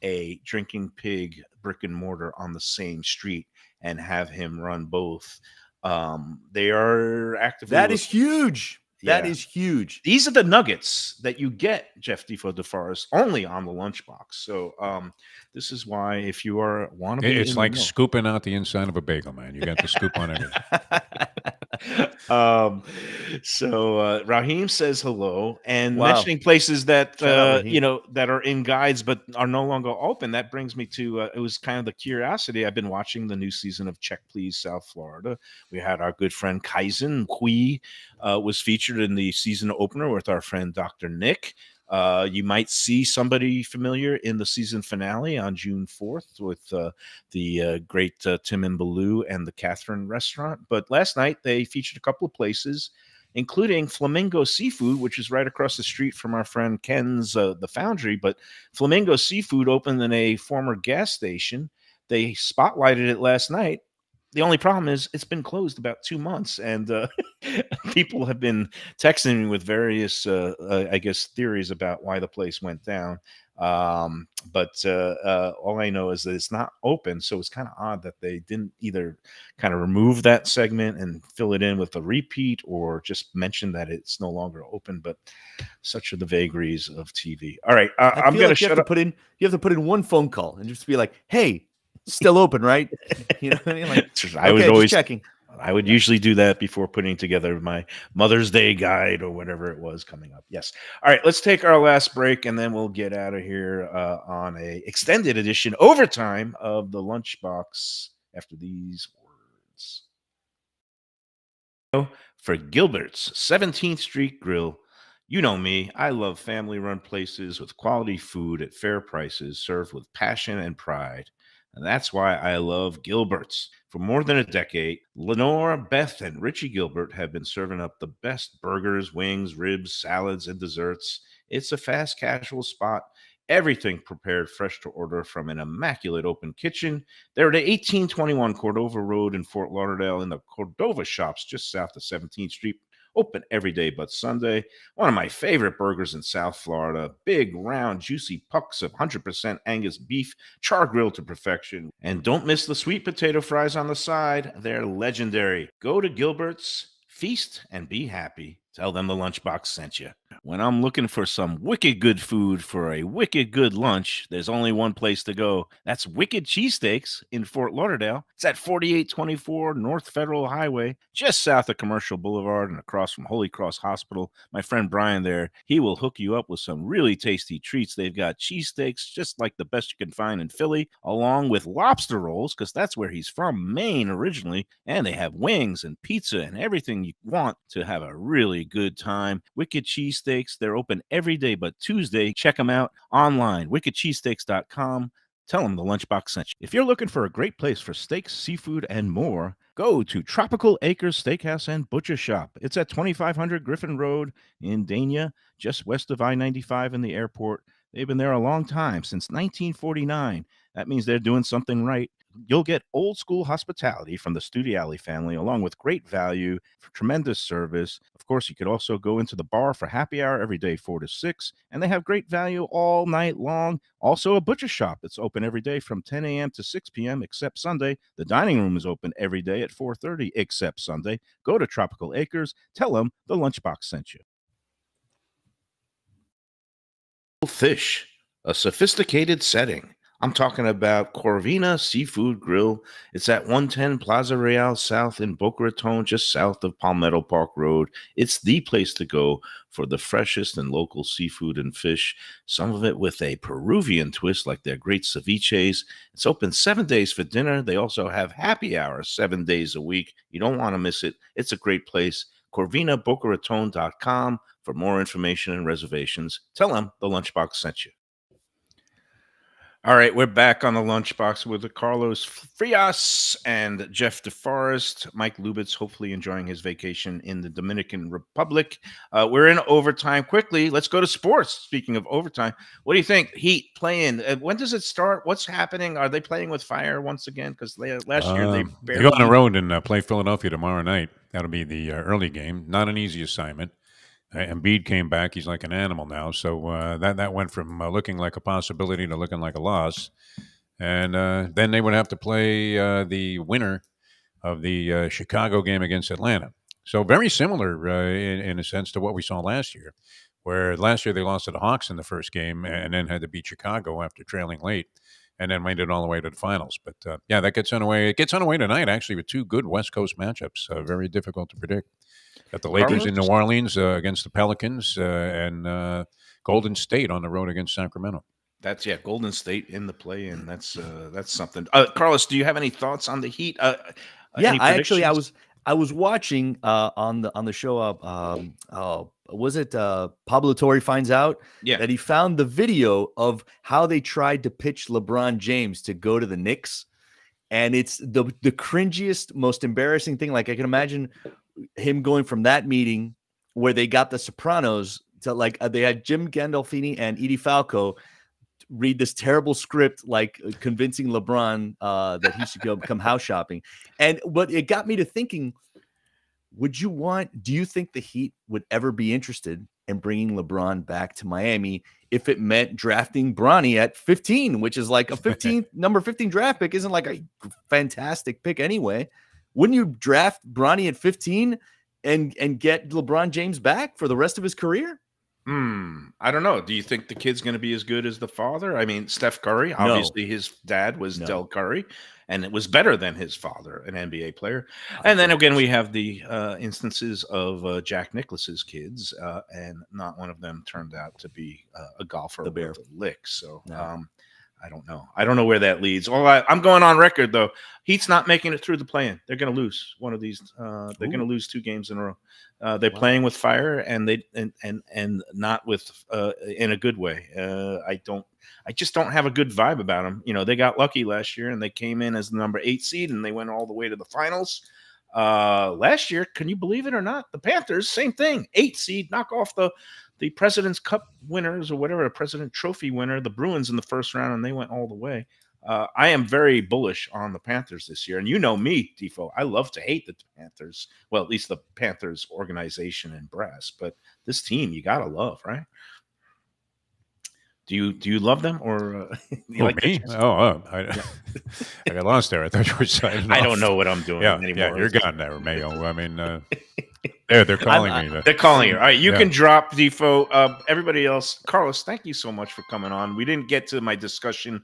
Speaker 3: a Drinking Pig brick and mortar on the same street and have him run both. Um, they are actively
Speaker 4: That
Speaker 3: look-
Speaker 4: is huge. That
Speaker 3: Yeah.
Speaker 4: is huge.
Speaker 3: these are the nuggets that you get, Jeff Defo DeForest, only on the lunchbox. So um, this is why if you are want to be,
Speaker 5: It's like
Speaker 3: know-
Speaker 5: scooping out the inside of a bagel, man. You got the scoop on everything.
Speaker 3: um, so uh, Raheem says hello and
Speaker 4: Wow.
Speaker 3: mentioning places that
Speaker 4: Shout
Speaker 3: uh, you know that are in guides but are no longer open. That brings me to uh, it was kind of the curiosity. I've been watching the new season of Check Please South Florida. We had our good friend Kaizen Hui uh, was featured in the season opener with our friend Dr. Nick. Uh, you might see somebody familiar in the season finale on June 4th with uh, the uh, great uh, Timon Balloo and the Katherine restaurant. But last night they featured a couple of places, including Flamingo Seafood, which is right across the street from our friend Ken's, uh, the foundry. But Flamingo Seafood opened in a former gas station. They spotlighted it last night. The only problem is it's been closed about two months, and uh, people have been texting me with various, uh, uh, I guess, theories about why the place went down. Um, but uh, uh, all I know is that it's not open, so it's kind of odd that they didn't either kind of remove that segment and fill it in with a repeat, or just mention that it's no longer open. But such are the vagaries of TV. All right, uh,
Speaker 4: I
Speaker 3: I'm gonna
Speaker 4: like
Speaker 3: shut
Speaker 4: have to
Speaker 3: up.
Speaker 4: put in you have to put in one phone call and just be like, "Hey, still open, right?" You know, what I mean? like
Speaker 3: I would
Speaker 4: okay, just
Speaker 3: always
Speaker 4: checking.
Speaker 3: I would usually do that before putting together my Mother's Day guide or whatever it was coming up. Yes. All right, let's take our last break and then we'll get out of here uh, on a extended edition overtime of the lunchbox after these words. For Gilbert's 17th Street Grill, you know me, I love family run places with quality food at fair prices served with passion and pride. And that's why I love Gilbert's. For more than a decade, Lenore, Beth, and Richie Gilbert have been serving up the best burgers, wings, ribs, salads, and desserts. It's a fast casual spot. Everything prepared fresh to order from an immaculate open kitchen. They're at 1821 Cordova Road in Fort Lauderdale in the Cordova shops just south of 17th Street. Open every day but Sunday. One of my favorite burgers in South Florida. Big, round, juicy pucks of 100% Angus beef, char grilled to perfection. And don't miss the sweet potato fries on the side. They're legendary. Go to Gilbert's, feast, and be happy. Tell them the lunchbox sent you. When I'm looking for some wicked good food for a wicked good lunch, there's only one place to go. That's Wicked Cheesesteaks in Fort Lauderdale. It's at 4824 North Federal Highway, just south of Commercial Boulevard and across from Holy Cross Hospital. My friend Brian there, he will hook you up with some really tasty treats. They've got cheesesteaks, just like the best you can find in Philly, along with lobster rolls, because that's where he's from, Maine originally. And they have wings and pizza and everything you want to have a really good time. Wicked Cheesesteaks, they're open every day but Tuesday. Check them out online, wickedcheesesteaks.com. Tell them the lunchbox sent you. If you're looking for a great place for steaks, seafood, and more, go to Tropical Acres Steakhouse and Butcher Shop. It's at 2500 Griffin Road in Dania, just west of I 95 in the airport. They've been there a long time, since 1949. That means they're doing something right. You'll get old school hospitality from the Studiale family, along with great value, for tremendous service. Of course, you could also go into the bar for happy hour every day, four to six, and they have great value all night long. Also, a butcher shop that's open every day from 10 a.m. to 6 p.m. except Sunday. The dining room is open every day at 4:30 except Sunday. Go to Tropical Acres. Tell them the lunchbox sent you. Fish, a sophisticated setting. I'm talking about Corvina Seafood Grill. It's at 110 Plaza Real South in Boca Raton, just south of Palmetto Park Road. It's the place to go for the freshest and local seafood and fish, some of it with a Peruvian twist like their great ceviches. It's open seven days for dinner. They also have happy hours seven days a week. You don't want to miss it. It's a great place. CorvinaBocaRaton.com for more information and reservations. Tell them the lunchbox sent you. All right, we're back on the lunchbox with Carlos Frias and Jeff DeForest. Mike Lubitz, hopefully enjoying his vacation in the Dominican Republic. Uh, we're in overtime. Quickly, let's go to sports. Speaking of overtime, what do you think? Heat playing. Uh, when does it start? What's happening? Are they playing with fire once again? Because last year they
Speaker 5: Um,
Speaker 3: barely.
Speaker 5: they go on the road and uh, play Philadelphia tomorrow night. That'll be the uh, early game. Not an easy assignment. Embiid came back. He's like an animal now. So uh, that that went from uh, looking like a possibility to looking like a loss. And uh, then they would have to play uh, the winner of the uh, Chicago game against Atlanta. So very similar uh, in, in a sense to what we saw last year, where last year they lost to the Hawks in the first game and then had to beat Chicago after trailing late, and then made it all the way to the finals. But yeah, that gets underway. It gets underway tonight actually with two good West Coast matchups. Very difficult to predict. Got the Lakers in New Orleans uh, against the Pelicans uh, and uh, Golden State on the road against Sacramento.
Speaker 3: That's yeah, Golden State in the play, and that's uh, that's something. Uh, Carlos, do you have any thoughts on the Heat? Uh,
Speaker 4: yeah, I actually I was I was watching uh on the on the show uh, um was it uh Pablo Torre finds out
Speaker 3: Yeah.
Speaker 4: that he found the video of how they tried to pitch LeBron James to go to the Knicks and it's the the cringiest most embarrassing thing like I can imagine him going from that meeting where they got the Sopranos to like uh, they had Jim Gandolfini and Edie Falco read this terrible script like uh, convincing LeBron uh, that he should go come house shopping. And but it got me to thinking would you want do you think the Heat would ever be interested in bringing LeBron back to Miami if it meant drafting Bronny at 15, which is like a 15 number 15 draft pick isn't like a fantastic pick anyway. Wouldn't you draft Bronny at 15 and and get LeBron James back for the rest of his career?
Speaker 3: Hmm. I don't know. Do you think the kid's going to be as good as the father? I mean, Steph Curry. Obviously, his dad was
Speaker 4: No.
Speaker 3: Del Curry, and it was better than his father, an NBA player. And then again, we have the uh, instances of uh, Jack Nicklaus's kids, uh, and not one of them turned out to be uh, a golfer
Speaker 4: The bear.
Speaker 3: with a lick. So
Speaker 4: No.
Speaker 3: um, I don't know. I don't know where that leads. All I, I'm going on record though. Heat's not making it through the play-in. They're going to lose one of these. Uh, they're going to lose two games in a row. Uh, they're
Speaker 4: Wow.
Speaker 3: playing with fire, and they and and and not with uh, in a good way. Uh, I don't. I just don't have a good vibe about them. You know, they got lucky last year, and they came in as the number eight seed, and they went all the way to the finals. Uh, last year, can you believe it or not? The Panthers, same thing, eight seed, knock off the the President's Cup winners or whatever, a President Trophy winner, the Bruins in the first round, and they went all the way. Uh, I am very bullish on the Panthers this year, and you know me, Defo. I love to hate the Panthers. Well, at least the Panthers organization and brass, but this team you gotta love, right? Do you do you love them or uh,
Speaker 5: Oh,
Speaker 3: like
Speaker 5: me? Oh, oh I, I got lost there. I thought you were signing
Speaker 3: I
Speaker 5: off.
Speaker 3: don't know what I'm doing
Speaker 5: Yeah,
Speaker 3: anymore.
Speaker 5: yeah, you're gone there, Mayo. I mean, uh, they're they're calling
Speaker 4: I-
Speaker 5: me. The,
Speaker 3: They're calling you. All right, you
Speaker 5: Yeah.
Speaker 3: can drop Defo. Uh, everybody else, Carlos, thank you so much for coming on. We didn't get to my discussion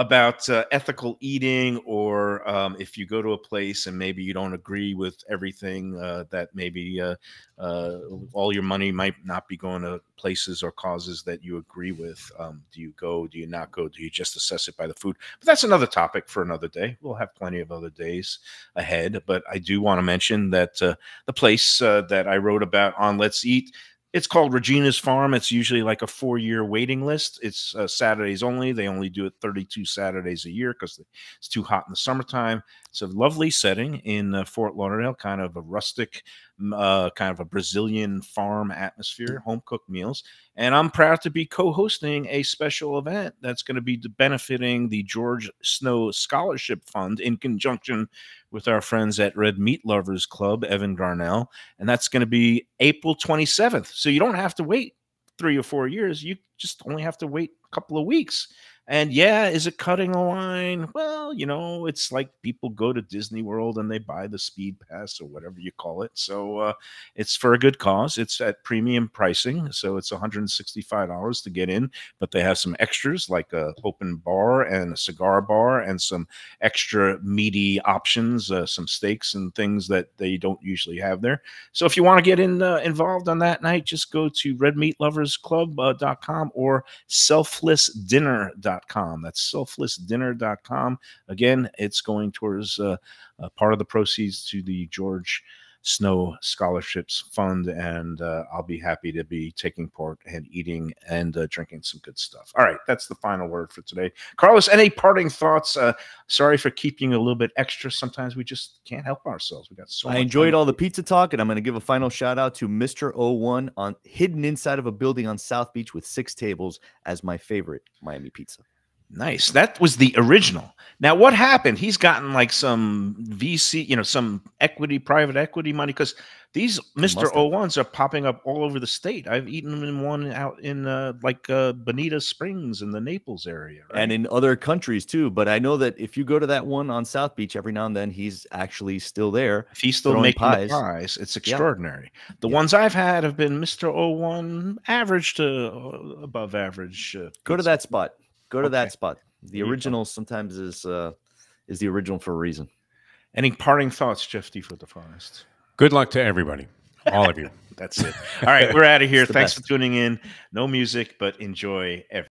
Speaker 3: about uh, ethical eating, or um, if you go to a place and maybe you don't agree with everything, uh, that maybe uh, uh, all your money might not be going to places or causes that you agree with. Um, do you go? Do you not go? Do you just assess it by the food? But that's another topic for another day. We'll have plenty of other days ahead. But I do want to mention that. Uh, the place uh, that I wrote about on Let's Eat. It's called Regina's Farm. It's usually like a four year waiting list. It's uh, Saturdays only. They only do it 32 Saturdays a year because it's too hot in the summertime. It's a lovely setting in uh, Fort Lauderdale, kind of a rustic, uh, kind of a Brazilian farm atmosphere, home cooked meals. And I'm proud to be co hosting a special event that's going to be benefiting the George Snow Scholarship Fund in conjunction with our friends at Red Meat Lovers Club, Evan Garnell, and that's going to be April 27th. So you don't have to wait three or four years. You just only have to wait a couple of weeks. And yeah, is it cutting a line? Well, you know, it's like people go to Disney World and they buy the speed pass or whatever you call it. So uh, it's for a good cause. It's at premium pricing. So it's $165 to get in, but they have some extras like a open bar and a cigar bar and some extra meaty options, uh, some steaks and things that they don't usually have there. So if you want to get in uh, involved on that night, just go to redmeatloversclub.com or selflessdinner.com. That's selflessdinner.com. Again, it's going towards uh, part of the proceeds to the George Snow Scholarships Fund, and uh, I'll be happy to be taking part and eating and uh, drinking some good stuff. All right, that's the final word for today. Carlos, any parting thoughts? Uh, sorry for keeping a little bit extra. Sometimes we just can't help ourselves. We got so.
Speaker 4: I enjoyed all the pizza talk, and I'm going to give a final shout out to Mr. O1 on hidden inside of a building on South Beach with six tables as my favorite Miami pizza.
Speaker 3: Nice. That was the original. Now, what happened? He's gotten like some VC, you know, some equity, private equity money because these Mr. O1s are popping up all over the state. I've eaten them in one out in uh, like uh, Bonita Springs in the Naples area. right?
Speaker 4: and in other countries too. But I know that if you go to that one on South Beach every now and then, he's actually still there.
Speaker 3: if he's still making
Speaker 4: pies.
Speaker 3: pies, it's
Speaker 4: Yeah.
Speaker 3: extraordinary. The
Speaker 4: Yeah.
Speaker 3: ones I've had have been Mr. O1 average to uh, above average. Uh,
Speaker 4: Go to that spot. Go to
Speaker 3: Okay.
Speaker 4: that spot. The
Speaker 3: you
Speaker 4: original sometimes is uh is the original for a reason.
Speaker 3: Any parting thoughts, Jeff D. for the Forest?
Speaker 5: Good luck to everybody, all of you.
Speaker 3: That's it. All right, we're out of here. Thanks
Speaker 4: best.
Speaker 3: for tuning in. No music, but enjoy everything.